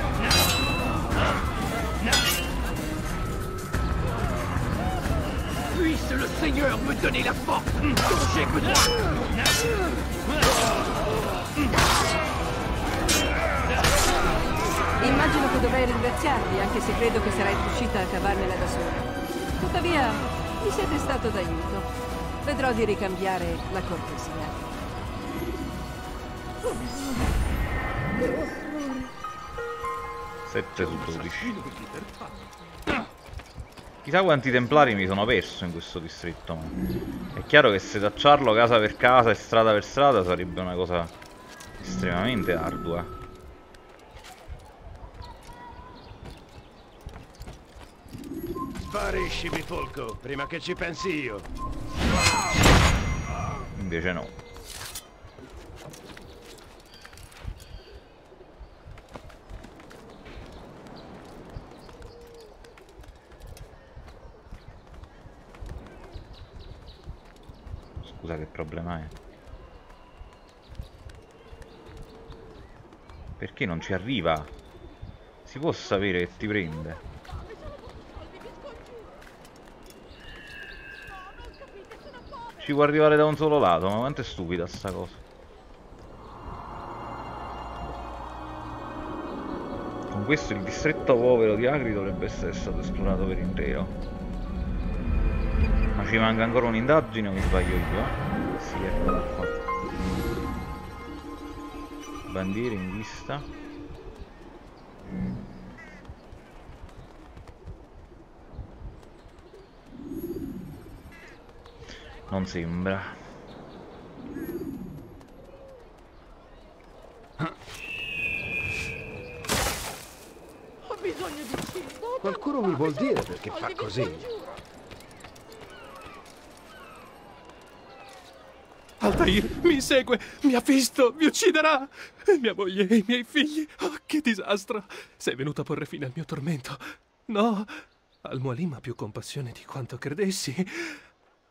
Seigneur me donner la force j'ai besoin Immagino che dovrei ringraziarvi, anche se credo che sarai riuscita a cavarmela da sola. Tuttavia, mi siete stato d'aiuto. Vedrò di ricambiare la cortesia. 7 su 12. Chissà quanti templari mi sono perso in questo distretto. ma È chiaro che setacciarlo casa per casa e strada per strada sarebbe una cosa estremamente ardua. Sparisci, bifolco, prima che ci pensi io! Invece no. Scusa che problema è? Perché non ci arriva? Si può sapere che ti prende? Ci può arrivare da un solo lato, ma quanto è stupida sta cosa. Con questo il distretto povero di Agri dovrebbe essere stato esplorato per intero. Ma ci manca ancora un'indagine o mi sbaglio io? Sì, eccola qua. Bandiere in vista. Non sembra. Ho bisogno di cibo! Qualcuno mi vuol dire perché fa così? Altair mi segue, mi ha visto, mi ucciderà. E mia moglie e i miei figli. Oh, che disastro. Sei venuto a porre fine al mio tormento. No, Al-Mualim ha più compassione di quanto credessi.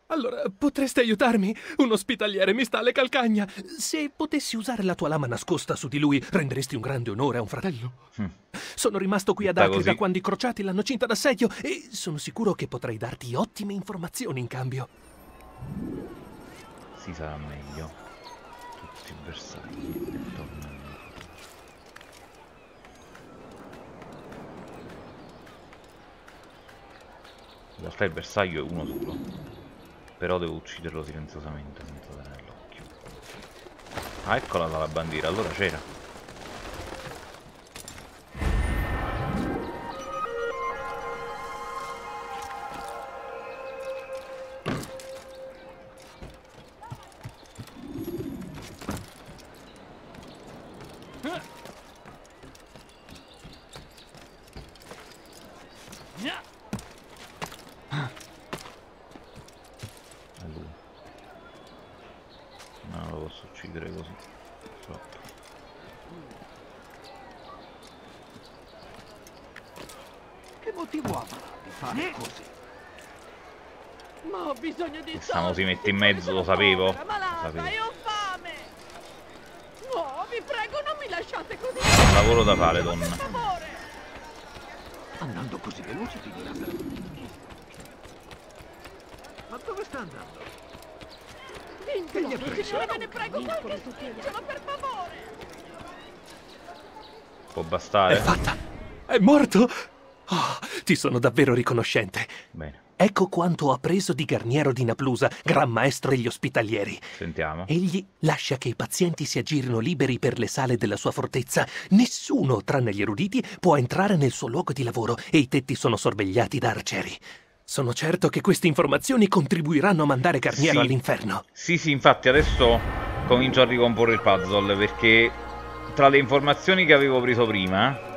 Allora, potresti aiutarmi? Un ospitaliere mi sta alle calcagna. Se potessi usare la tua lama nascosta su di lui, renderesti un grande onore a un fratello. Sono rimasto qui ad Acri da quando i crociati l'hanno cinta d'assedio e sono sicuro che potrei darti ottime informazioni in cambio. Si sarà meglio. Tutti i bersagli e tornano. In realtà il bersaglio è uno solo. Però devo ucciderlo silenziosamente senza dare l'occhio. Ah, eccola la bandiera, allora c'era. Mette in mezzo, lo sapevo. Malata, Sapevo. e ho fame. No, vi prego, non mi lasciate così. Un lavoro da fare, donna. Per favore. Andando così veloce finirà per... Ma dove sta andando? Preso? signore, ve ne prego, qualche spingelo, per favore. Può bastare? È fatta! È morto! Oh, ti sono davvero riconoscente. Bene, Ecco quanto ho appreso di Garniero di Naplusa, gran maestro degli ospitalieri. sentiamo. Egli lascia che i pazienti si aggirino liberi per le sale della sua fortezza. Nessuno, tranne gli eruditi, può entrare nel suo luogo di lavoro e i tetti sono sorvegliati da arcieri. Sono certo che queste informazioni contribuiranno a mandare Garniero Sì. all'inferno. Sì, sì, infatti adesso comincio a ricomporre il puzzle perché tra le informazioni che avevo preso prima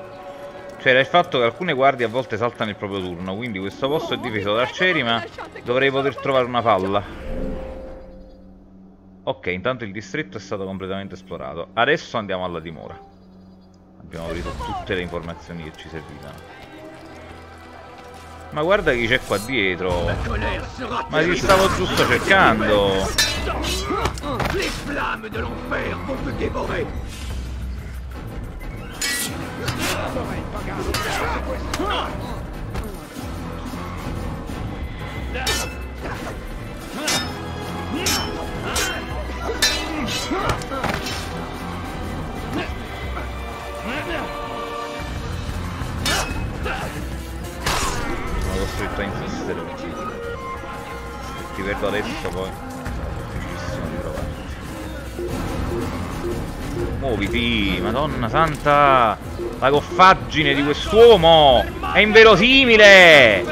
c'era il fatto che alcune guardie a volte saltano il proprio turno, quindi questo posto è difeso da arcieri, ma dovrei poter trovare una falla. Ok, intanto il distretto è stato completamente esplorato. Adesso andiamo alla dimora. Abbiamo preso tutte le informazioni che ci servivano. Ma guarda chi c'è qua dietro. Ma ti stavo giusto cercando. Magazine tanks, sinceramente. Divertare, por favor. Muoviti, madonna santa! La goffaggine di quest'uomo è inverosimile!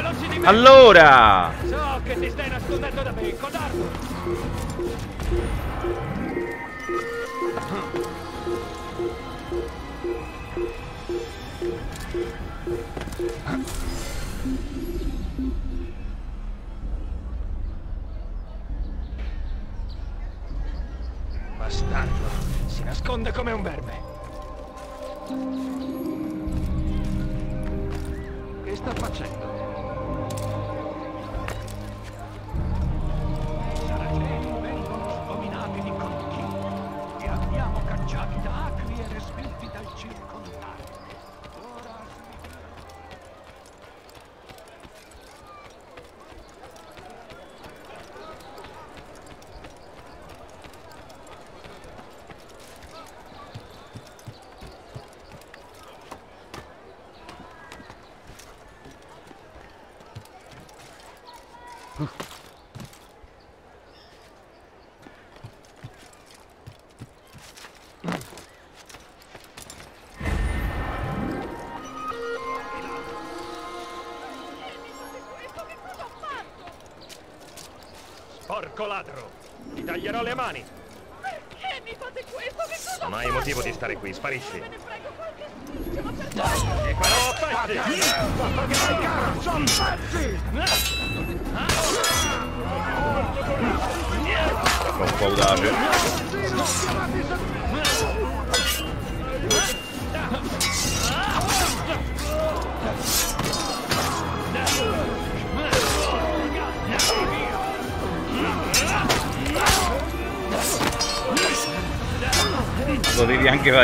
Allora! So che ti stai nascondendo da me, codardo! Bastardo, si nasconde come un verme. Che sta facendo?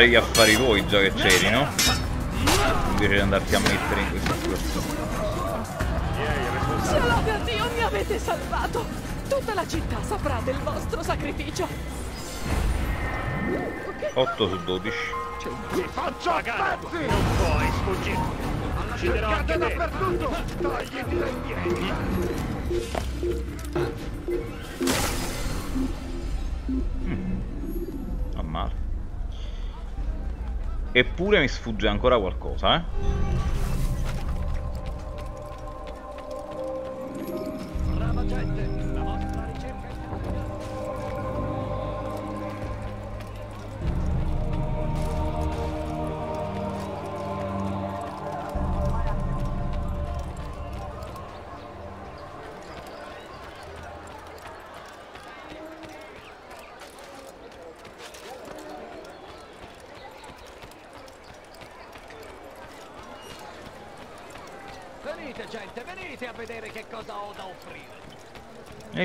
Fare gli affari tuoi già che c'eri, no? Invece di andarti a mettere in questa situazione. Se lode a Dio mi avete salvato. Tutta la città saprà del vostro sacrificio. 8 su 12. Ti faccio a pezzi! Non puoi sfuggire! Ucciderò anche te! dappertutto! Togliti dai piedi! Non male. Eppure mi sfugge ancora qualcosa, eh?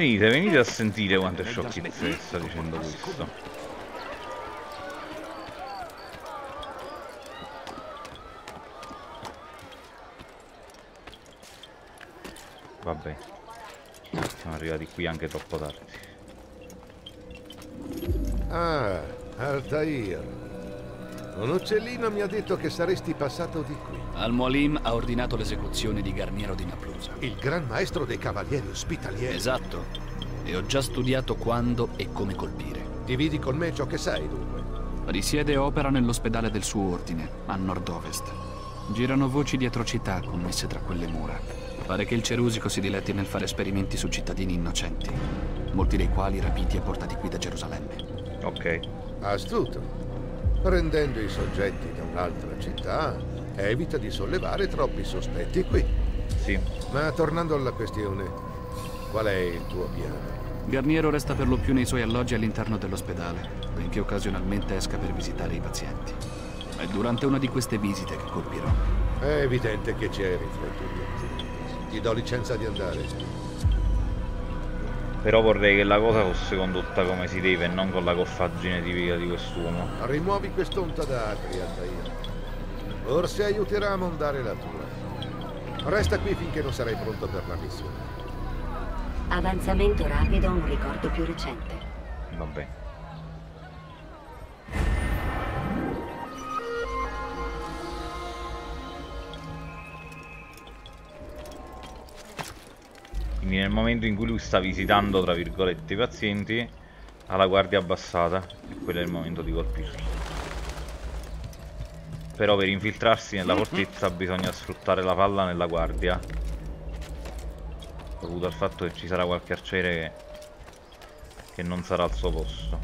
Venite venite a vedere che cosa ho da offrire. Venite, venite a sentire quante sciocchezze sta dicendo questo. Vabbè, siamo arrivati qui anche troppo tardi. Ah, Altair. Un uccellino mi ha detto che saresti passato di qui. Al-Mualim ha ordinato l'esecuzione di Garniero di Naplusa. Il gran maestro dei cavalieri ospitalieri. Esatto. E ho già studiato quando e come colpire. Dividi con me ciò che sai, dunque. Risiede e opera nell'ospedale del suo ordine, a nord-ovest. Girano voci di atrocità commesse tra quelle mura. Pare che il Cerusico si diletti nel fare esperimenti su cittadini innocenti, molti dei quali rapiti e portati qui da Gerusalemme. Ok. Astuto. Prendendo i soggetti da un'altra città, evita di sollevare troppi sospetti qui. Sì. Ma tornando alla questione, qual è il tuo piano? Garniero resta per lo più nei suoi alloggi all'interno dell'ospedale, benché occasionalmente esca per visitare i pazienti. È durante una di queste visite che colpirò. È evidente che ci hai riflettuto. Ti do licenza di andare. Però vorrei che la cosa fosse condotta come si deve e non con la goffaggine tipica di quest'uomo. Rimuovi quest'onta da Altair. Forse aiuterà a mondare la tua. Resta qui finché non sarai pronto per la missione. Avanzamento rapido, un ricordo più recente. Vabbè. Quindi nel momento in cui lui sta visitando, tra virgolette, i pazienti, ha la guardia abbassata e quello è il momento di colpirli. Però per infiltrarsi nella fortezza bisogna sfruttare la palla nella guardia. Dovuto al fatto che ci sarà qualche arciere che, che non sarà al suo posto.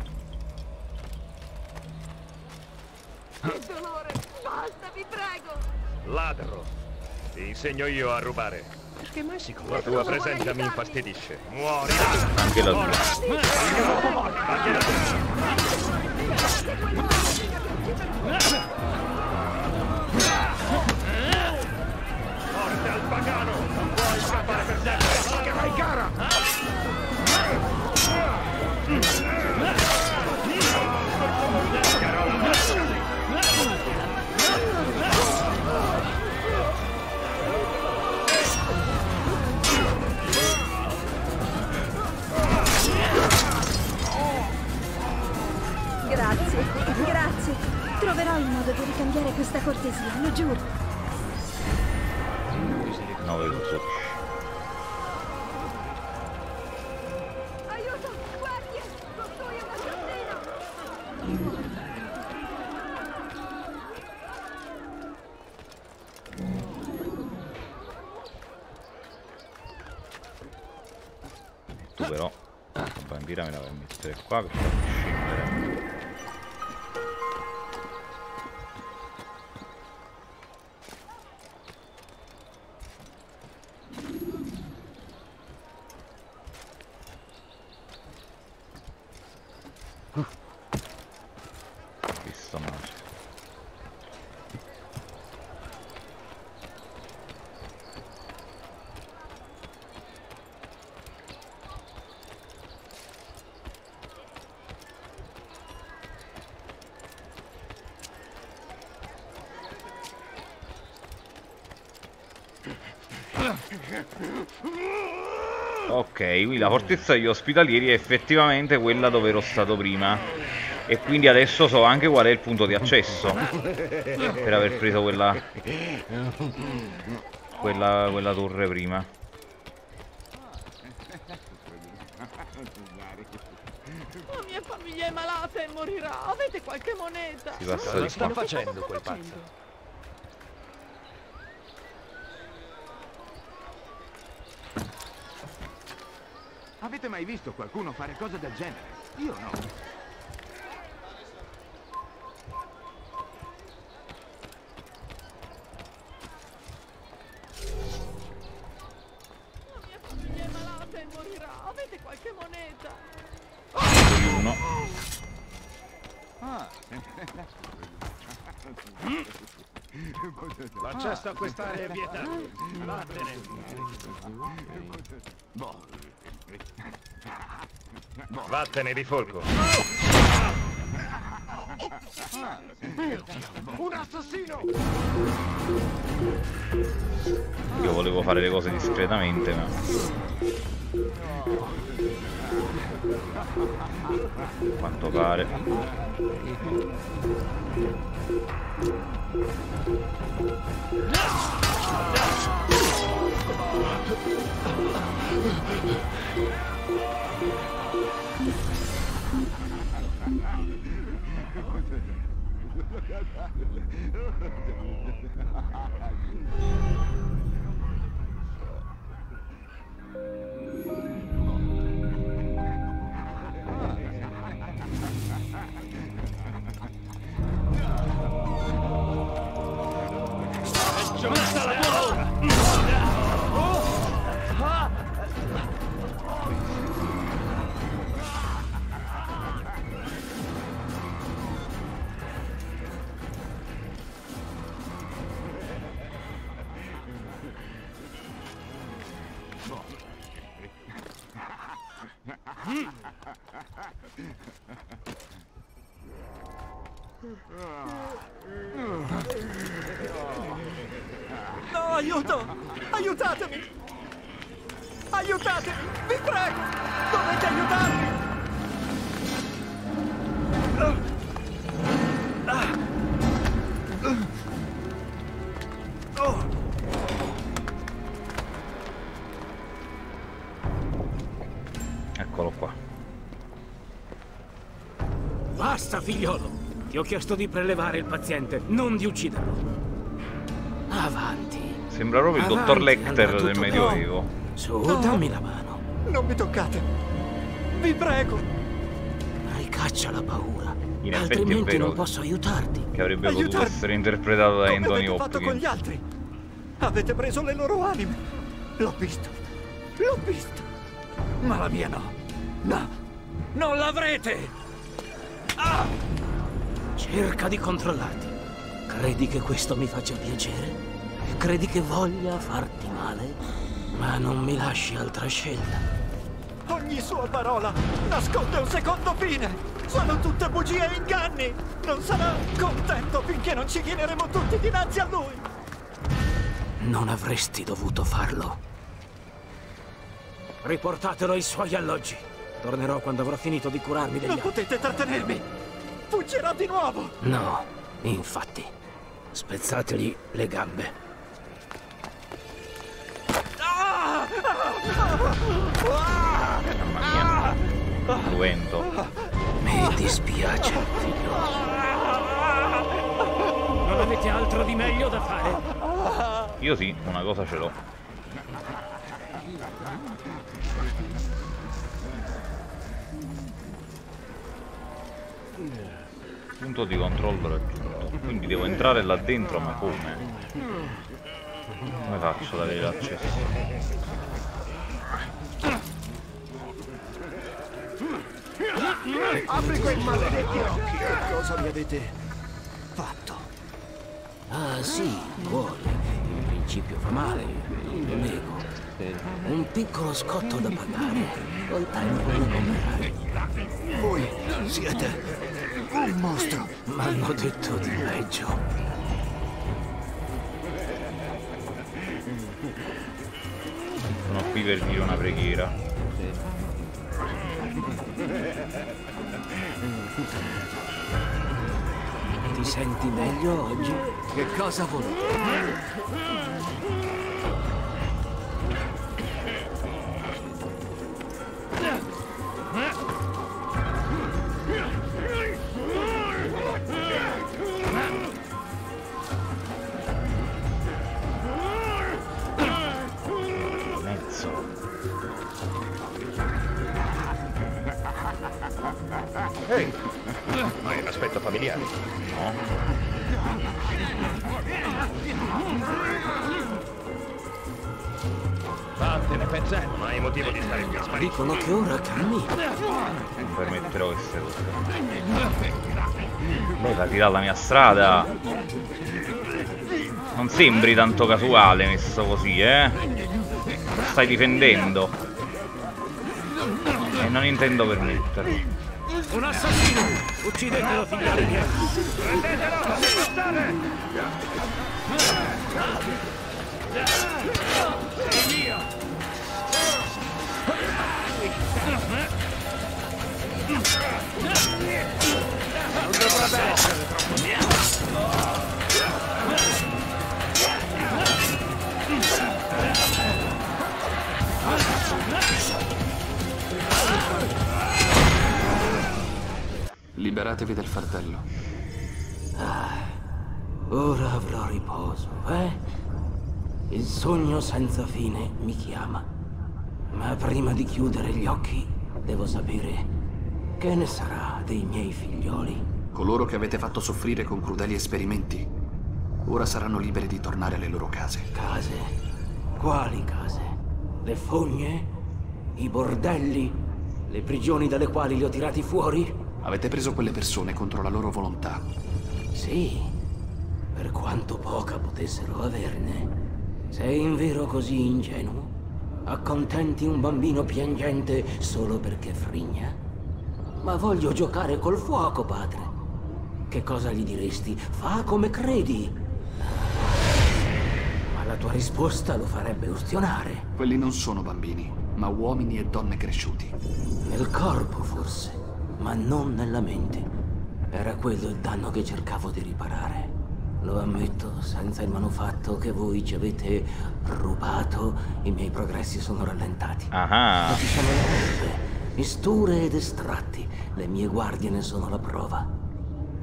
Che dolore! Basta, vi prego! Ladro! Ti insegno io a rubare. Perché mai si La tua presenza mi infastidisce. Muori! Anche la Ora. Morte al pagano! Non puoi scappare per sempre! Che vai cara! Di ricambiare questa cortesia, lo giuro. 9 uso. Aiuto! Guardie! Tu però la bandiera me la vai a mettere qua per 6, quindi la fortezza degli ospitalieri è effettivamente quella dove ero stato prima. E quindi adesso so anche qual è il punto di accesso per aver preso quella, quella, quella torre prima. La mia famiglia è malata e morirà. Avete qualche moneta? Si passa Cosa sta facendo quel pazzo? Visto qualcuno fare cose del genere? Io no. La mia famiglia è malata e morirà. Avete qualche moneta? Uno. Ah. L'accesso a quest'area è vietato. Vattene. Vattene di folco. Un assassino! Io volevo fare le cose discretamente, ma... Quanto pare. Basta, figliolo! Ti ho chiesto di prelevare il paziente, non di ucciderlo. Avanti. Sembra proprio il Avanti, dottor Lecter del Medioevo. Su, No. dammi la mano. Non mi toccate! Vi prego! Ricaccia la paura. In Altrimenti non posso aiutarti. che avrebbe potuto Aiutarmi. essere interpretato da Come Anthony avete fatto con Hopkins. gli altri? Avete preso le loro anime! L'ho visto! L'ho visto! Ma la mia no! No! Non l'avrete! Cerca di controllarti. Credi che questo mi faccia piacere? Credi che voglia farti male? Ma non mi lasci altra scelta. Ogni sua parola nasconde un secondo fine! Sono tutte bugie e inganni! Non sarà contento finché non ci chineremo tutti dinanzi a lui! Non avresti dovuto farlo. Riportatelo ai suoi alloggi. Tornerò quando avrò finito di curarmi degli Non altri. potete trattenermi! Fuggirò di nuovo! No, infatti. Spezzategli le gambe. Ah! Mamma mia. Cruento. Mi dispiace, figlio. Non avete altro di meglio da fare? Io sì, una cosa ce l'ho. Punto di controllo raggiunto. Quindi devo entrare là dentro, ma come? Come faccio ad avere l'accesso? Apri quei maledetti occhi! Che cosa mi avete fatto? Ah, sì, vuole. In principio fa male, lo nego. Un piccolo scotto da pagare. Col tempo lo. Voi siete un mostro! M'hanno detto di peggio. Sono qui per dire una preghiera. Ti senti meglio oggi? Che cosa volete? Dicono che ora cammini. Non permetterò che sia così. Levati dalla mia strada. Non sembri tanto casuale messo così, eh? Lo stai difendendo. E non intendo permetterlo. Un assassino! Uccidetelo, figlioli miei! Prendetelo! Sei mio! Non dovrebbe essere troppo Liberatevi del fardello. Ora avrò riposo, eh? Il sogno senza fine mi chiama. Ma prima di chiudere gli occhi, devo sapere che ne sarà dei miei figlioli. Coloro che avete fatto soffrire con crudeli esperimenti, ora saranno liberi di tornare alle loro case. Case? Quali case? Le fogne? I bordelli? Le prigioni dalle quali li ho tirati fuori? Avete preso quelle persone contro la loro volontà. Sì, per quanto poca potessero averne. Sei invero così ingenuo? Accontenti un bambino piangente solo perché frigna? Ma voglio giocare col fuoco, padre. Che cosa gli diresti? Fa come credi. Ma la tua risposta lo farebbe ustionare. Quelli non sono bambini, ma uomini e donne cresciuti. Nel corpo, forse, ma non nella mente. Era quello il danno che cercavo di riparare. Lo ammetto, senza il manufatto che voi ci avete rubato, i miei progressi sono rallentati. Ah. Ma ci sono le misture ed estratti. Le mie guardie ne sono la prova.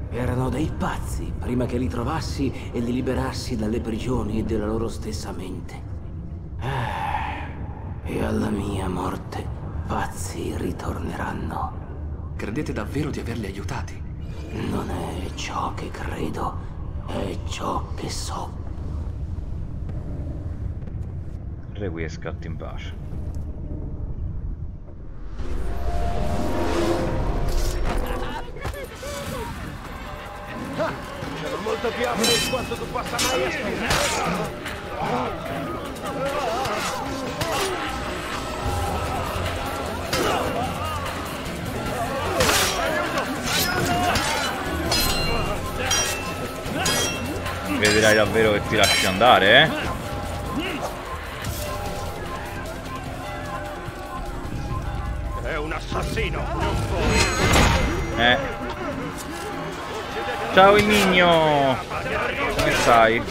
Erano dei pazzi prima che li trovassi e li liberassi dalle prigioni della loro stessa mente. Eh, E alla mia morte, pazzi ritorneranno. Credete davvero di averli aiutati? Non è ciò che credo, è ciò che so. Requiescat in pace. Sono molto più abile di quanto tu possa mai aspirare. Vedrai davvero che ti lasci andare, eh? Un assassino, non puoi. Eh. Ciao il migno! Come stai?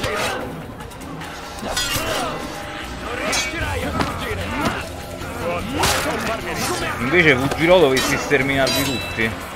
Invece fuggirò dovessi sterminarvi tutti.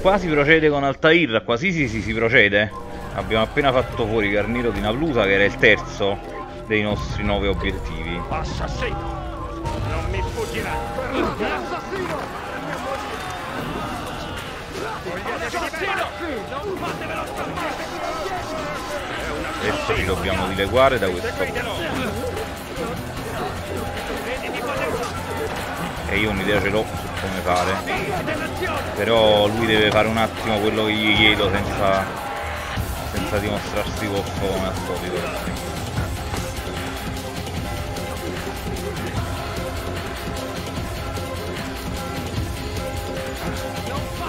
Qua si procede con Altair, qua sì sì sì si procede. Abbiamo appena fatto fuori Carniro di Navlusa che era il terzo dei nostri nove obiettivi. Assassino! Non mi sfuggirà! Adesso ci dobbiamo dileguare da questo E io un'idea ce l'ho su come fare. Però lui deve fare un attimo quello che gli chiedo senza, senza dimostrarsi goffo come al solito.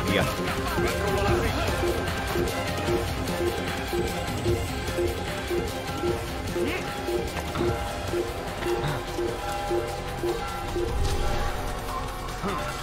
Via. Strano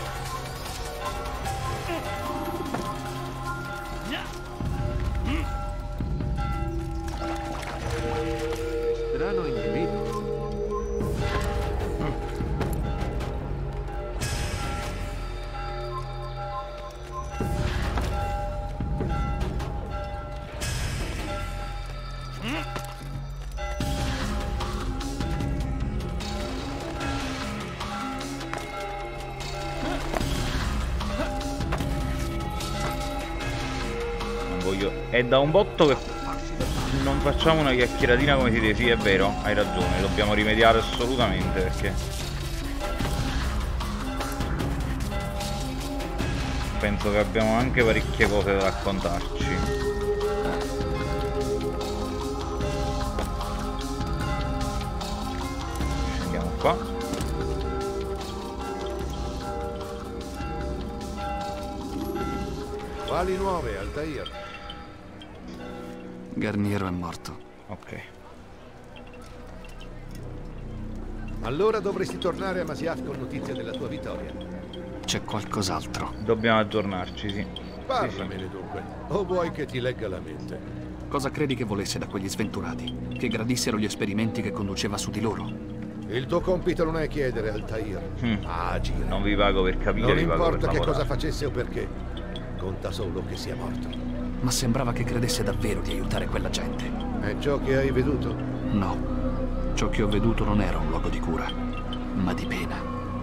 È da un botto che non facciamo una chiacchieratina come siete. Sì, è vero, hai ragione, dobbiamo rimediare assolutamente perché... Penso che abbiamo anche parecchie cose da raccontarci. Scendiamo qua. Quali nuove, Altair? Garniero è morto. Ok. Allora dovresti tornare a Masiaf con notizie della tua vittoria. C'è qualcos'altro. Dobbiamo aggiornarci, sì. Parlamene dunque. O vuoi che ti legga la mente? Cosa credi che volesse da quegli sventurati? Che gradissero gli esperimenti che conduceva su di loro? Il tuo compito non è chiedere, Altair. Mm. Agire. Non vi pago per capire, Non importa che lavorare. cosa facesse o perché. Conta solo che sia morto. Ma sembrava che credesse davvero di aiutare quella gente. È ciò che hai veduto? No. Ciò che ho veduto non era un luogo di cura, ma di pena.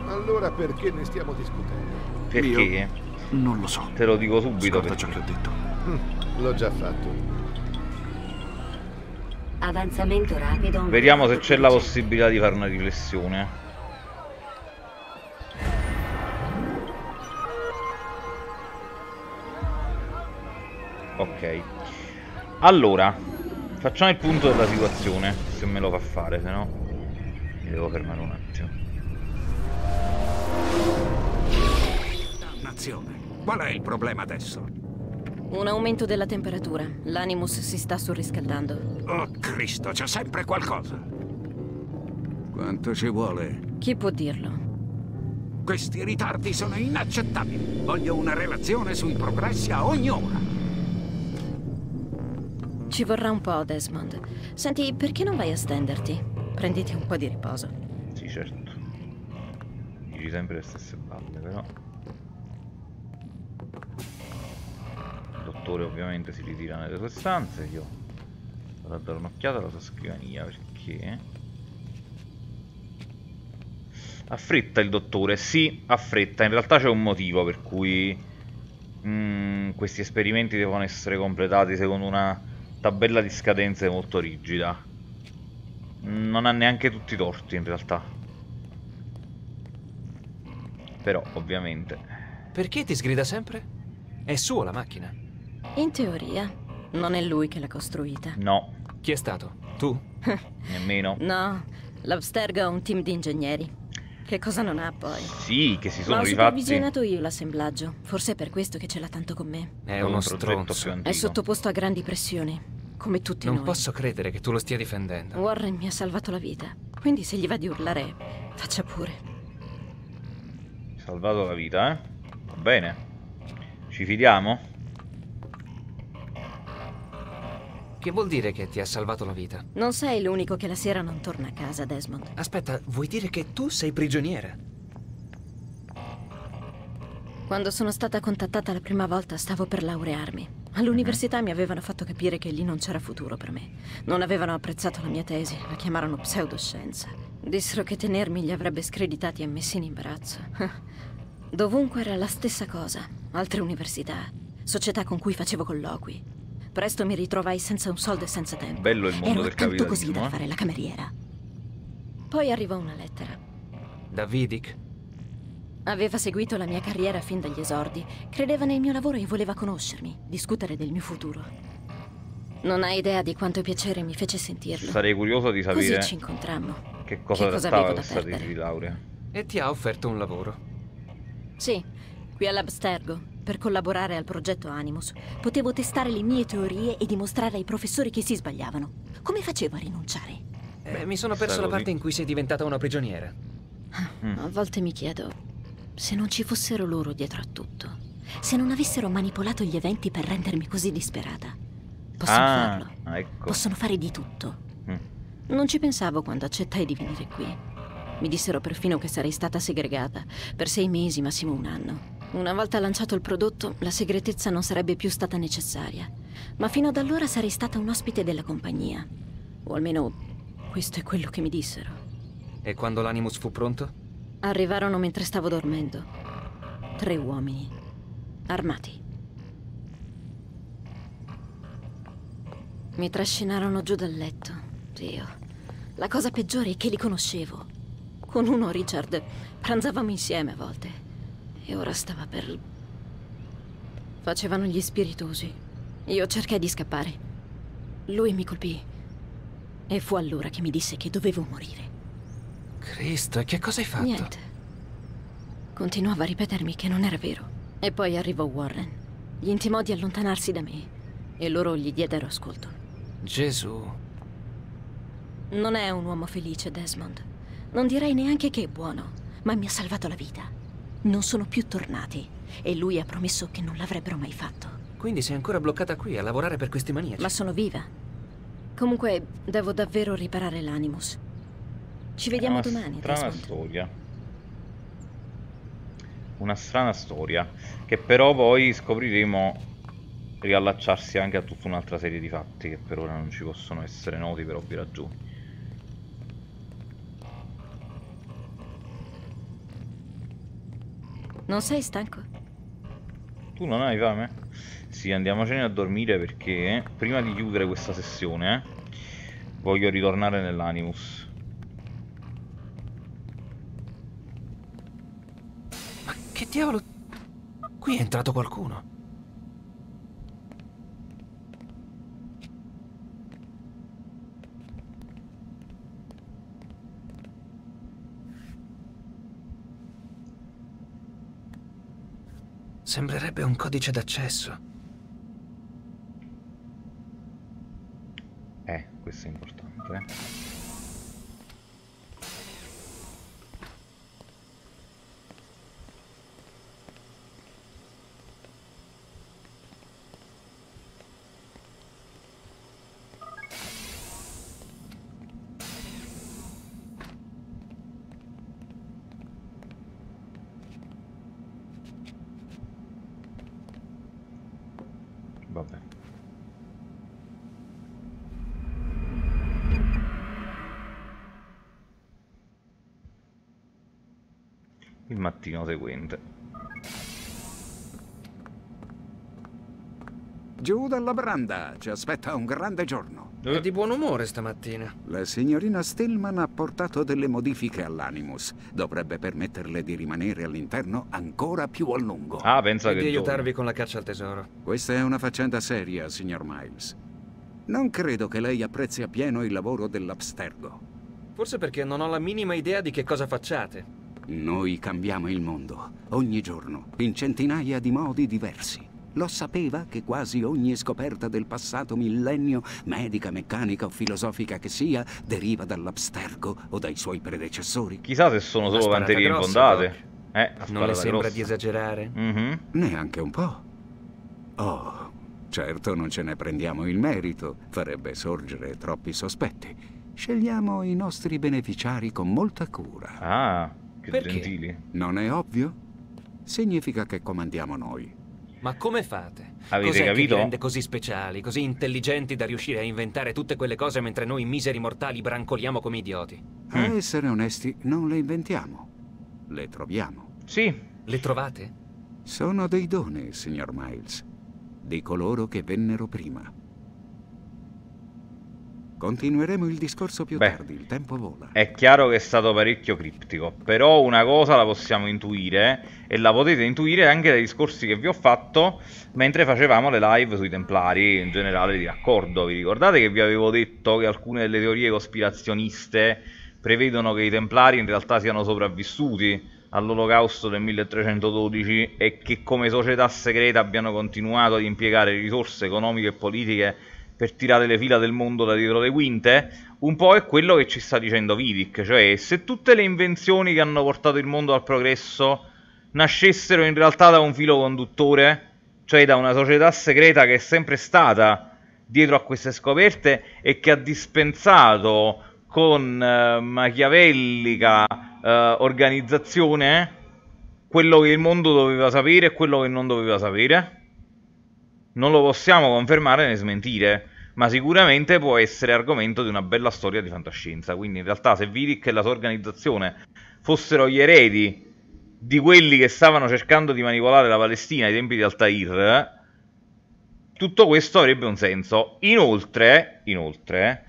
Allora perché ne stiamo discutendo? Perché? Io non lo so. Te lo dico subito. Scorda ciò che ho detto. Hm, l'ho già fatto. Avanzamento rapido. Vediamo se c'è la possibilità di fare una riflessione. Ok. Allora, facciamo il punto della situazione, se me lo fa fare, se no mi devo fermare un attimo. Dannazione. Qual è il problema adesso? Un aumento della temperatura. L'Animus si sta surriscaldando. Oh Cristo, c'è sempre qualcosa. Quanto ci vuole? Chi può dirlo? Questi ritardi sono inaccettabili. Voglio una relazione sui progressi a ogni ora. Ci vorrà un po', Desmond. Senti, perché non vai a stenderti? Prenditi un po' di riposo. Sì, certo. Dici sempre le stesse balle, però. Il dottore ovviamente si ritira nelle sue stanze, io vado a dare un'occhiata alla sua scrivania perché... Affretta il dottore, sì, affretta. In realtà c'è un motivo per cui mm, questi esperimenti devono essere completati secondo una tabella di scadenze molto rigida. Non ha neanche tutti i torti in realtà. Però, ovviamente. Perché ti sgrida sempre? È sua la macchina. In teoria, non è lui che l'ha costruita. No. Chi è stato? Tu? Nemmeno. No, l'Abstergo ha un team di ingegneri. Che cosa non ha poi? Sì, che si sono Ma ho rifatti. supervisionato io l'assemblaggio. Forse è per questo che ce l'ha tanto con me. È uno un stronzo. È sottoposto a grandi pressioni, come tutti Non noi. posso credere che tu lo stia difendendo. Warren mi ha salvato la vita. Quindi se gli va di urlare, faccia pure. Salvato la vita, eh? Va bene. Ci fidiamo? Che vuol dire che ti ha salvato la vita? Non sei l'unico che la sera non torna a casa, Desmond. Aspetta, vuoi dire che tu sei prigioniera? Quando sono stata contattata la prima volta stavo per laurearmi. All'università mi avevano fatto capire che lì non c'era futuro per me. Non avevano apprezzato la mia tesi, la chiamarono pseudoscienza. Dissero che tenermi li avrebbe screditati e messi in imbarazzo. Dovunque era la stessa cosa. Altre università, società con cui facevo colloqui. Presto mi ritrovai senza un soldo e senza tempo. Bello il mondo Ero del tanto così capitalismo, da eh? fare la cameriera. Poi arrivò una lettera. Da Vidic? Aveva seguito la mia carriera fin dagli esordi, credeva nel mio lavoro e voleva conoscermi, discutere del mio futuro. Non hai idea di quanto piacere mi fece sentirlo. Sarei curioso di sapere Così ci incontrammo. che cosa Che cosa avevo da perdere? di laurea. E ti ha offerto un lavoro. Sì, qui all'Abstergo, per collaborare al progetto Animus, potevo testare le mie teorie e dimostrare ai professori che si sbagliavano. Come facevo a rinunciare? Eh, mi sono perso Stavo la parte lì. in cui sei diventata una prigioniera. Mm. A volte mi chiedo se non ci fossero loro dietro a tutto, se non avessero manipolato gli eventi per rendermi così disperata. Possono ah, farlo, ecco. possono fare di tutto. Mm. Non ci pensavo quando accettai di venire qui. Mi dissero perfino che sarei stata segregata per sei mesi, massimo un anno. Una volta lanciato il prodotto, la segretezza non sarebbe più stata necessaria. Ma fino ad allora sarei stata un ospite della compagnia. O almeno questo è quello che mi dissero. E quando l'Animus fu pronto? Arrivarono mentre stavo dormendo. Tre uomini. Armati. Mi trascinarono giù dal letto. Dio. La cosa peggiore è che li conoscevo. Con uno, Richard, pranzavamo insieme a volte. E ora stava per... Facevano gli spiritosi. Io cercai di scappare. Lui mi colpì. E fu allora che mi disse che dovevo morire. Cristo, che cosa hai fatto? Niente. Continuava a ripetermi che non era vero. E poi arrivò Warren. Gli intimò di allontanarsi da me. E loro gli diedero ascolto. Gesù. Non è un uomo felice, Desmond. Non direi neanche che è buono, ma mi ha salvato la vita. Non sono più tornati. E lui ha promesso che non l'avrebbero mai fatto. Quindi sei ancora bloccata qui a lavorare per questi maniaci? Ma sono viva. Comunque, devo davvero riparare l'Animus. Ci vediamo È una domani, strana storia. Una strana storia. Che però poi scopriremo riallacciarsi anche a tutta un'altra serie di fatti che per ora non ci possono essere noti per ovvie ragioni. Non sei stanco? Tu non hai fame? Sì, andiamocene a dormire perché prima di chiudere questa sessione voglio ritornare nell'Animus. Che diavolo? Qui è entrato qualcuno. Sembrerebbe un codice d'accesso. Eh, questo è importante. eh. Vabbè. Il mattino seguente. Giù dalla branda, ci aspetta un grande giorno. È di buon umore stamattina. La signorina Stillman ha portato delle modifiche all'Animus. Dovrebbe permetterle di rimanere all'interno ancora più a lungo. Ah, pensa E che di torna. aiutarvi con la caccia al tesoro. Questa è una faccenda seria, signor Miles. Non credo che lei apprezzi appieno il lavoro dell'Abstergo. Forse perché non ho la minima idea di che cosa facciate. Noi cambiamo il mondo, ogni giorno, in centinaia di modi diversi. Lo sapeva che quasi ogni scoperta del passato millennio, medica, meccanica o filosofica che sia, deriva dall'Abstergo o dai suoi predecessori? Chissà se sono solo vanterie infondate. Eh, Non le sembra grossa. di esagerare? Mhm. Neanche un po'. Oh, certo non ce ne prendiamo il merito, farebbe sorgere troppi sospetti. Scegliamo i nostri beneficiari con molta cura. Ah, che Perché? gentili. Non è ovvio? Significa che comandiamo noi. Ma come fate? Avete Cos'è che capito? vi rende così speciali, così intelligenti da riuscire a inventare tutte quelle cose mentre noi miseri mortali brancoliamo come idioti? A essere onesti, non le inventiamo. Le troviamo. Sì. Le trovate? Sono dei doni, signor Miles. Di coloro che vennero prima. Continueremo il discorso più Beh. tardi, il tempo vola. È chiaro che è stato parecchio criptico, però una cosa la possiamo intuire e la potete intuire anche dai discorsi che vi ho fatto mentre facevamo le live sui Templari in generale di raccordo. Vi ricordate che vi avevo detto che alcune delle teorie cospirazioniste prevedono che i Templari in realtà siano sopravvissuti all'olocausto del 1312 e che come società segreta abbiano continuato ad impiegare risorse economiche e politiche per tirare le fila del mondo da dietro le quinte, un po' è quello che ci sta dicendo Vidic, cioè se tutte le invenzioni che hanno portato il mondo al progresso nascessero in realtà da un filo conduttore, cioè da una società segreta che è sempre stata dietro a queste scoperte e che ha dispensato con eh, machiavellica eh, organizzazione quello che il mondo doveva sapere e quello che non doveva sapere. Non lo possiamo confermare né smentire, ma sicuramente può essere argomento di una bella storia di fantascienza. Quindi in realtà se Vidic e la sua organizzazione fossero gli eredi di quelli che stavano cercando di manipolare la Palestina ai tempi di Altair, tutto questo avrebbe un senso. Inoltre, inoltre,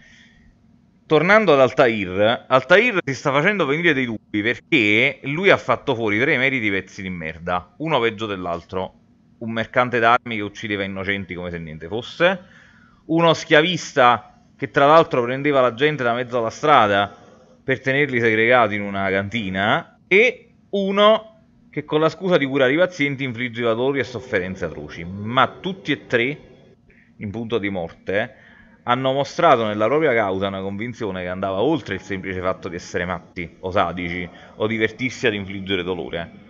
tornando ad Altair, Altair si sta facendo venire dei dubbi perché lui ha fatto fuori tre meriti pezzi di merda, uno peggio dell'altro. Un mercante d'armi che uccideva innocenti come se niente fosse, uno schiavista che tra l'altro prendeva la gente da mezzo alla strada per tenerli segregati in una cantina, e uno che con la scusa di curare i pazienti infliggeva dolori e sofferenze atroci. Ma tutti e tre, in punto di morte, hanno mostrato nella propria causa una convinzione che andava oltre il semplice fatto di essere matti o sadici o divertirsi ad infliggere dolore.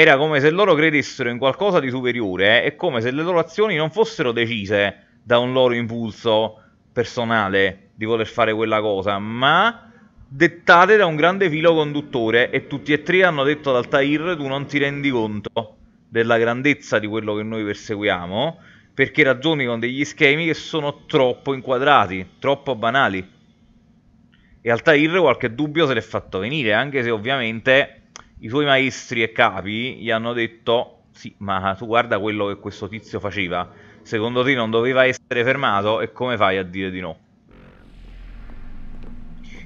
Era come se loro credessero in qualcosa di superiore e come se le loro azioni non fossero decise da un loro impulso personale di voler fare quella cosa, ma dettate da un grande filo conduttore e tutti e tre hanno detto ad Altair tu non ti rendi conto della grandezza di quello che noi perseguiamo perché ragioni con degli schemi che sono troppo inquadrati, troppo banali. E Altair qualche dubbio se l'è fatto venire, anche se ovviamente i suoi maestri e capi gli hanno detto sì, ma tu guarda quello che questo tizio faceva, secondo te non doveva essere fermato e come fai a dire di no?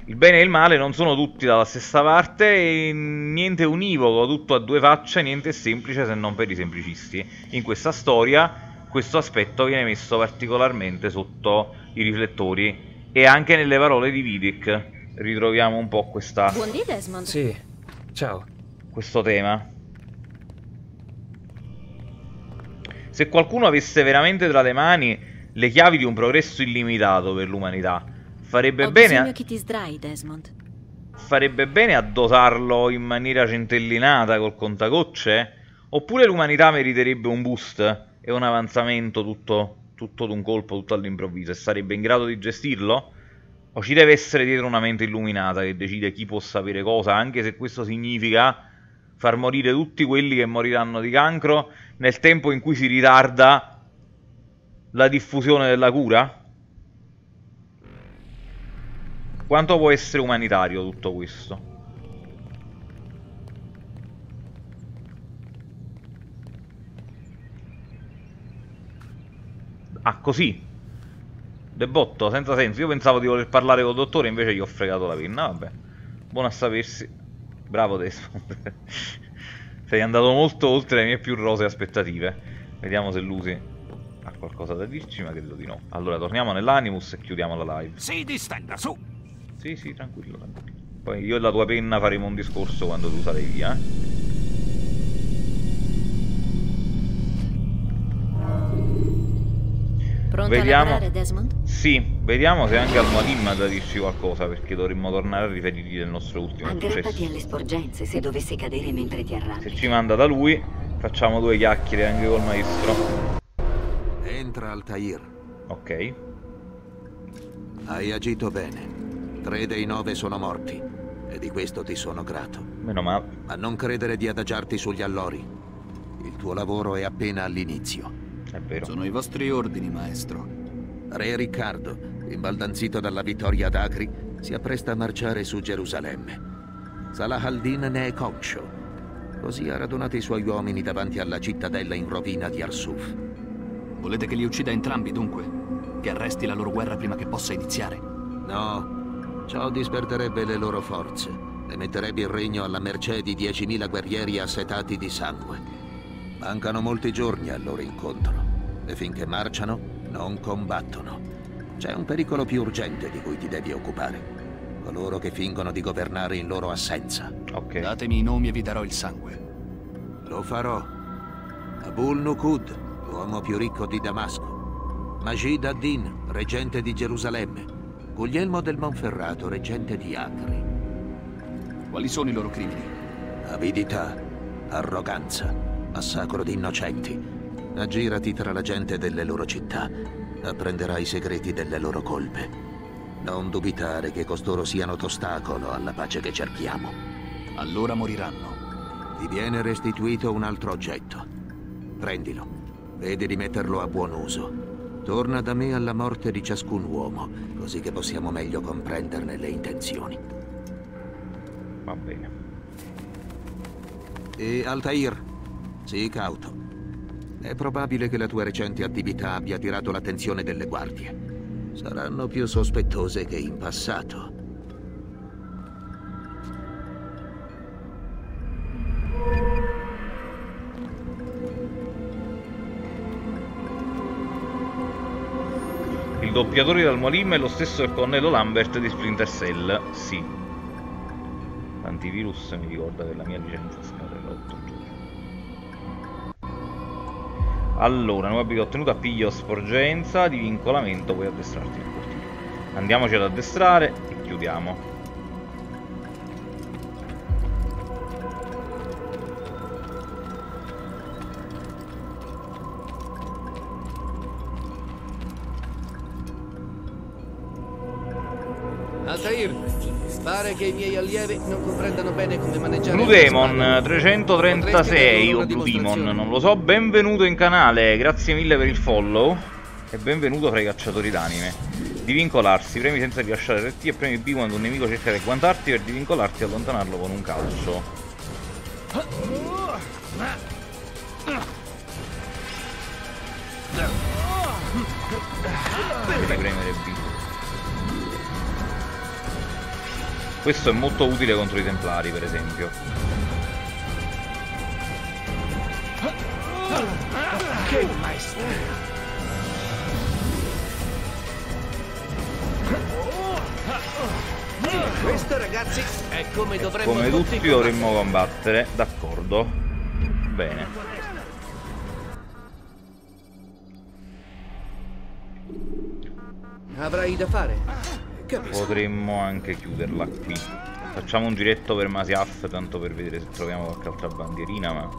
Il bene e il male non sono tutti dalla stessa parte e niente univoco, tutto a due facce, niente semplice se non per i semplicisti. In questa storia questo aspetto viene messo particolarmente sotto i riflettori e anche nelle parole di Vidic ritroviamo un po' questa... Buondì Desmond. Sì, ciao. Questo tema. Se qualcuno avesse veramente tra le mani le chiavi di un progresso illimitato per l'umanità, farebbe Ho bene... A... che ti sdrai, Desmond. farebbe bene a dosarlo in maniera centellinata col contagocce? Oppure l'umanità meriterebbe un boost e un avanzamento tutto, tutto d'un colpo, tutto all'improvviso e sarebbe in grado di gestirlo? O ci deve essere dietro una mente illuminata che decide chi può sapere cosa, anche se questo significa far morire tutti quelli che moriranno di cancro nel tempo in cui si ritarda la diffusione della cura? Quanto può essere umanitario tutto questo? Ah, così? Debotto, senza senso. Io pensavo di voler parlare col dottore, invece gli ho fregato la penna. Vabbè, buono a sapersi. Bravo Desmond. Sei andato molto oltre le mie più rose aspettative. Vediamo se Lucy ha qualcosa da dirci, ma credo di no. Allora, torniamo nell'Animus e chiudiamo la live. Si distenda, su! Sì, sì, tranquillo, tranquillo. Poi io e la tua penna faremo un discorso quando tu sarai via, Pronto Vediamo. a lavorare, Desmond? Sì, vediamo se anche Al-Mualim ha da dirci qualcosa, perché dovremmo tornare a riferirgli del nostro ultimo Aggrappati successo. alle sporgenze se dovesse cadere mentre ti Se arrampichi. ci manda da lui, facciamo due chiacchiere anche col maestro. Entra Altair. Ok. Hai agito bene. Tre dei nove sono morti. E di questo ti sono grato. Meno male. Ma non credere di adagiarti sugli allori. Il tuo lavoro è appena all'inizio. È vero. Sono i vostri ordini, maestro. Re Riccardo, imbaldanzito dalla vittoria ad Acri, si appresta a marciare su Gerusalemme. Salah al-Din ne è conscio. Così ha radunato i suoi uomini davanti alla cittadella in rovina di Arsuf. Volete che li uccida entrambi, dunque? Che arresti la loro guerra prima che possa iniziare? No, ciò disperderebbe le loro forze e metterebbe il regno alla mercé di 10.000 guerrieri assetati di sangue. Mancano molti giorni al loro incontro e finché marciano non combattono. C'è un pericolo più urgente di cui ti devi occupare. Coloro che fingono di governare in loro assenza. Ok. Datemi i nomi e vi darò il sangue. Lo farò. Abul Nukud, l'uomo più ricco di Damasco. Majid ad-Din, reggente di Gerusalemme. Guglielmo del Monferrato, reggente di Acri. Quali sono i loro crimini? Avidità, arroganza, massacro di innocenti. Aggirati tra la gente delle loro città. Apprenderai i segreti delle loro colpe. Non dubitare che costoro siano d'ostacolo alla pace che cerchiamo. Allora moriranno. Ti viene restituito un altro oggetto. Prendilo. Vedi di metterlo a buon uso. Torna da me alla morte di ciascun uomo, così che possiamo meglio comprenderne le intenzioni. Va bene. E Altair, sii cauto. È probabile che la tua recente attività abbia attirato l'attenzione delle guardie. Saranno più sospettose che in passato. Il doppiatore di Al-Mualim è lo stesso del colonnello Lambert di Splinter Cell. Sì. L'antivirus mi ricorda che la mia licenza scade l'8 Allora, nuova abilità ottenuta, piglio sporgenza, di vincolamento, puoi addestrarti nel cortile. Andiamoci ad addestrare e chiudiamo. Pare che i miei allievi non comprendano bene come maneggiare Blue Demon spada. 336 o Blue Demon, non lo so, benvenuto in canale, grazie mille per il follow e benvenuto fra i cacciatori d'anime. Divincolarsi, premi senza rilasciare RT e premi B quando un nemico cerca di agguantarti per divincolarti e allontanarlo con un calcio. Devi premere B. Questo è molto utile contro i templari, per esempio. Che maestria! Questo, ragazzi, è come dovremmo Come tutti tutti dovremmo combattere, d'accordo. Bene. Avrai da fare. Potremmo anche chiuderla qui. Facciamo un giretto per Masiaf, tanto per vedere se troviamo qualche altra bandierina, ma...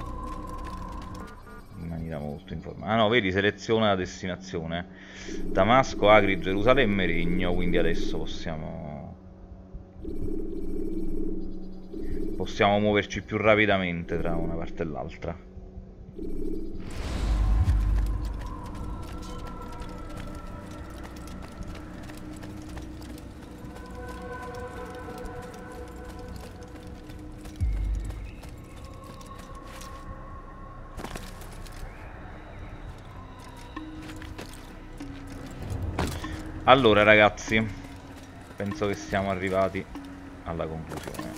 In maniera molto informale. Ah no, vedi, seleziona la destinazione. Damasco, Agri, Gerusalemme, Regno, quindi adesso possiamo... Possiamo muoverci più rapidamente tra una parte e l'altra. Allora ragazzi, penso che siamo arrivati alla conclusione.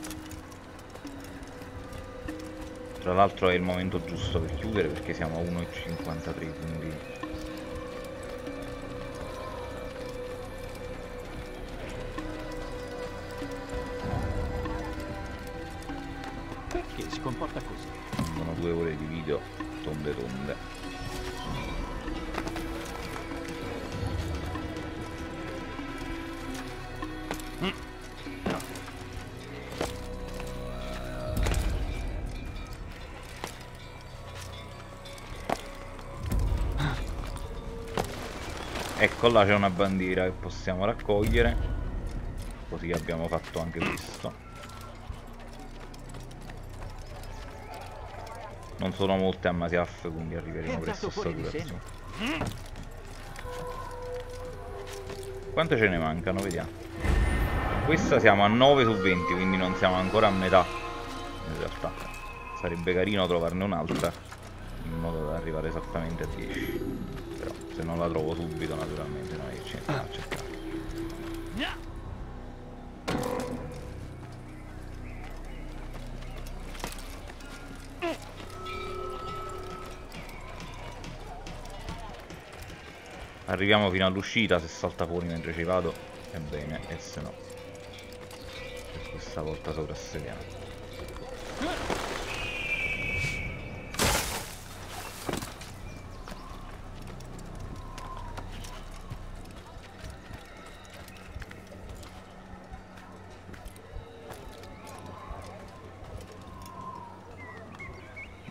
Tra l'altro è il momento giusto per chiudere perché siamo a 1.53 quindi... Perché si comporta così? Sono due ore di video tonde tonde. Ecco là c'è una bandiera che possiamo raccogliere. Così abbiamo fatto anche questo. Non sono molte a Masiaf quindi arriveremo presto a saturazione Quante ce ne mancano? Vediamo. Questa siamo a 9 su 20 quindi non siamo ancora a metà. In realtà Sarebbe carino trovarne un'altra In modo da arrivare esattamente a 10 però se non la trovo subito naturalmente non è che ci andiamo a cercare arriviamo fino all'uscita se salta fuori mentre ci vado è bene e se no per questa volta sovrassediamo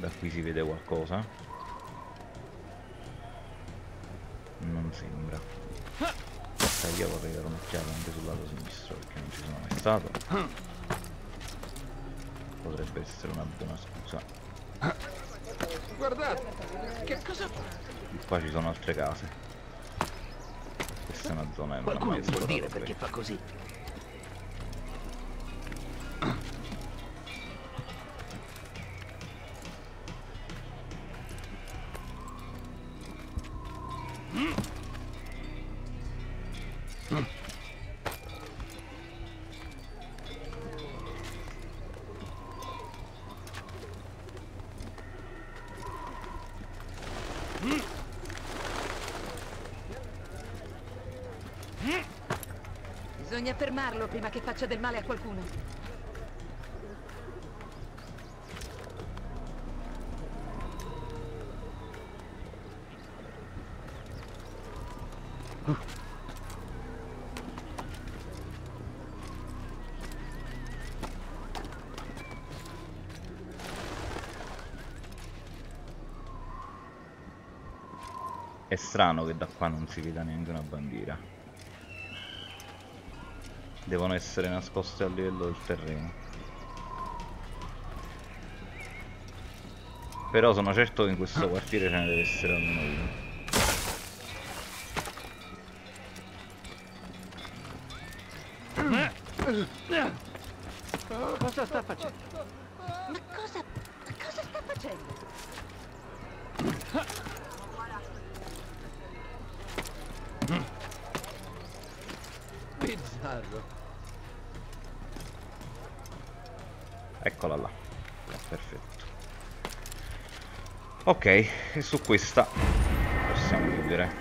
Da qui si vede qualcosa? Non sembra. Aspetta, io vorrei dare un'occhiata anche sul lato sinistro perché non ci sono mai stato. Potrebbe essere una buona scusa. Guardate, che cosa fa? Qua ci sono altre case. Questa è una zona Qualcuno esplorato dire perché fa così? Fermarlo prima che faccia del male a qualcuno. È strano che da qua non si veda neanche una bandiera. Devono essere nascoste a livello del terreno. Però sono certo che in questo quartiere ce ne deve essere almeno uno. Cosa sta facendo? Ma cosa... cosa sta facendo? Bizzarro. Eccola là. Perfetto. Ok, e su questa possiamo chiudere.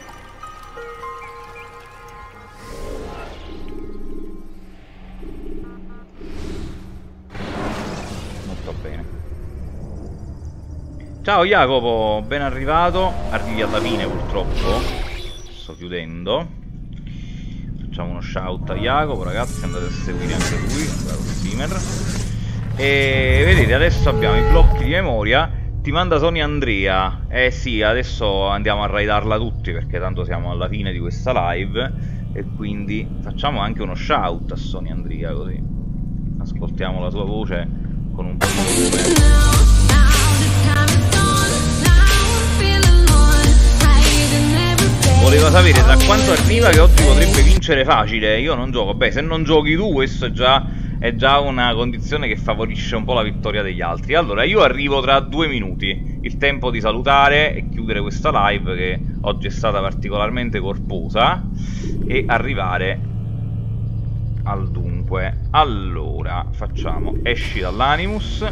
Molto bene. Ciao Jacopo, ben arrivato. Arrivi alla fine purtroppo. Sto chiudendo. Facciamo uno shout a Jacopo, ragazzi, andate a seguire anche lui, bravo streamer. E vedete, adesso abbiamo i blocchi di memoria. Ti manda Sony Andrea. Eh sì, adesso andiamo a raidarla tutti perché tanto siamo alla fine di questa live. E quindi facciamo anche uno shout a Sony Andrea così. Ascoltiamo la sua voce con un po' di volume. Voleva sapere da quanto arriva che oggi potrebbe vincere facile. Io non gioco. Beh, se non giochi tu, questo è già, è già una condizione che favorisce un po' la vittoria degli altri. Allora, io arrivo tra due minuti. Il tempo di salutare e chiudere questa live che oggi è stata particolarmente corposa. E arrivare al dunque. Allora, facciamo. Esci dall'Animus.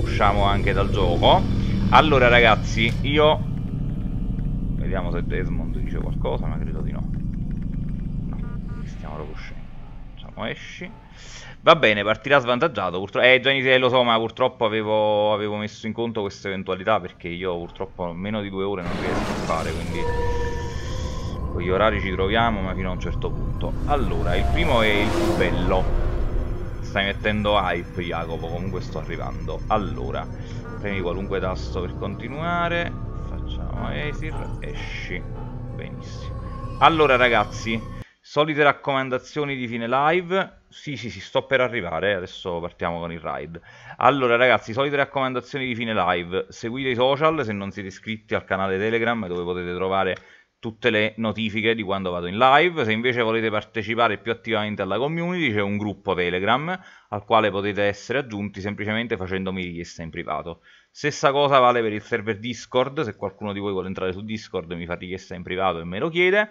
Usciamo anche dal gioco. Allora, ragazzi, io Vediamo se Desmond dice qualcosa, ma credo di no. No, stiamo proprio uscendo. Facciamo esci. Va bene, partirà svantaggiato. Purtroppo... Eh, Gianni, eh, lo so, ma purtroppo avevo, avevo messo in conto questa eventualità perché io purtroppo meno di due ore non riesco a fare, quindi con gli orari ci troviamo, ma fino a un certo punto. Allora, il primo è il più bello. Stai mettendo hype, Jacopo, comunque sto arrivando. Allora, premi qualunque tasto per continuare. Facciamo Esir, esci. Benissimo. Allora ragazzi, solite raccomandazioni di fine live. Sì, sì, sì, sto per arrivare, adesso partiamo con il ride. Allora ragazzi, solite raccomandazioni di fine live. Seguite i social se non siete iscritti al canale Telegram dove potete trovare tutte le notifiche di quando vado in live. Se invece volete partecipare più attivamente alla community, c'è un gruppo Telegram al quale potete essere aggiunti semplicemente facendomi richiesta in privato. Stessa cosa vale per il server Discord, se qualcuno di voi vuole entrare su Discord mi fa richiesta in privato e me lo chiede.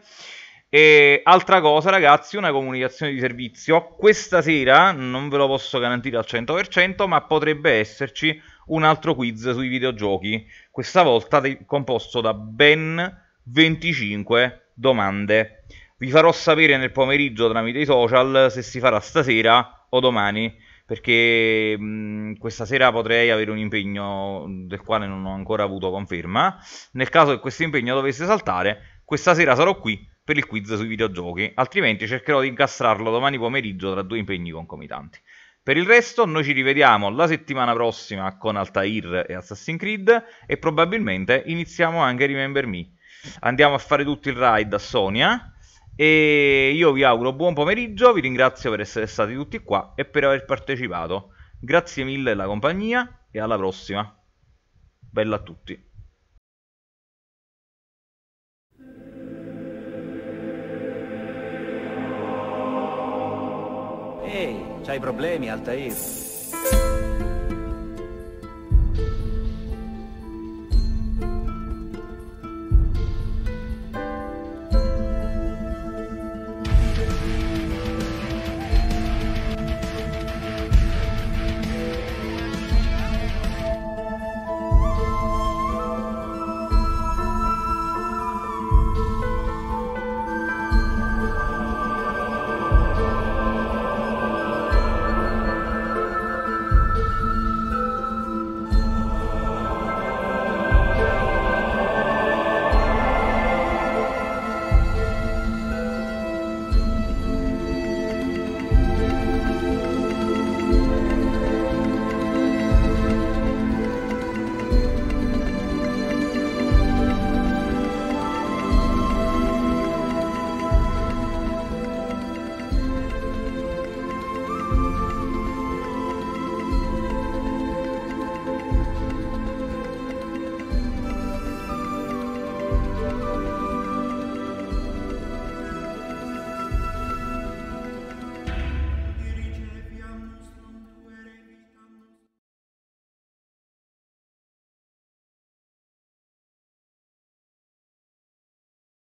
E altra cosa ragazzi, una comunicazione di servizio. Questa sera non ve lo posso garantire al 100%, ma potrebbe esserci un altro quiz sui videogiochi. Questa volta composto da ben 25 domande. Vi farò sapere nel pomeriggio tramite i social se si farà stasera o domani perché mh, questa sera potrei avere un impegno del quale non ho ancora avuto conferma. Nel caso che questo impegno dovesse saltare, questa sera sarò qui per il quiz sui videogiochi, altrimenti cercherò di incastrarlo domani pomeriggio tra due impegni concomitanti. Per il resto noi ci rivediamo la settimana prossima con Altair e Assassin's Creed e probabilmente iniziamo anche Remember Me. Andiamo a fare tutto il ride a Sonia e io vi auguro buon pomeriggio, vi ringrazio per essere stati tutti qua e per aver partecipato. Grazie mille della compagnia e alla prossima. Bella a tutti. Ehi, c'hai problemi, Altair?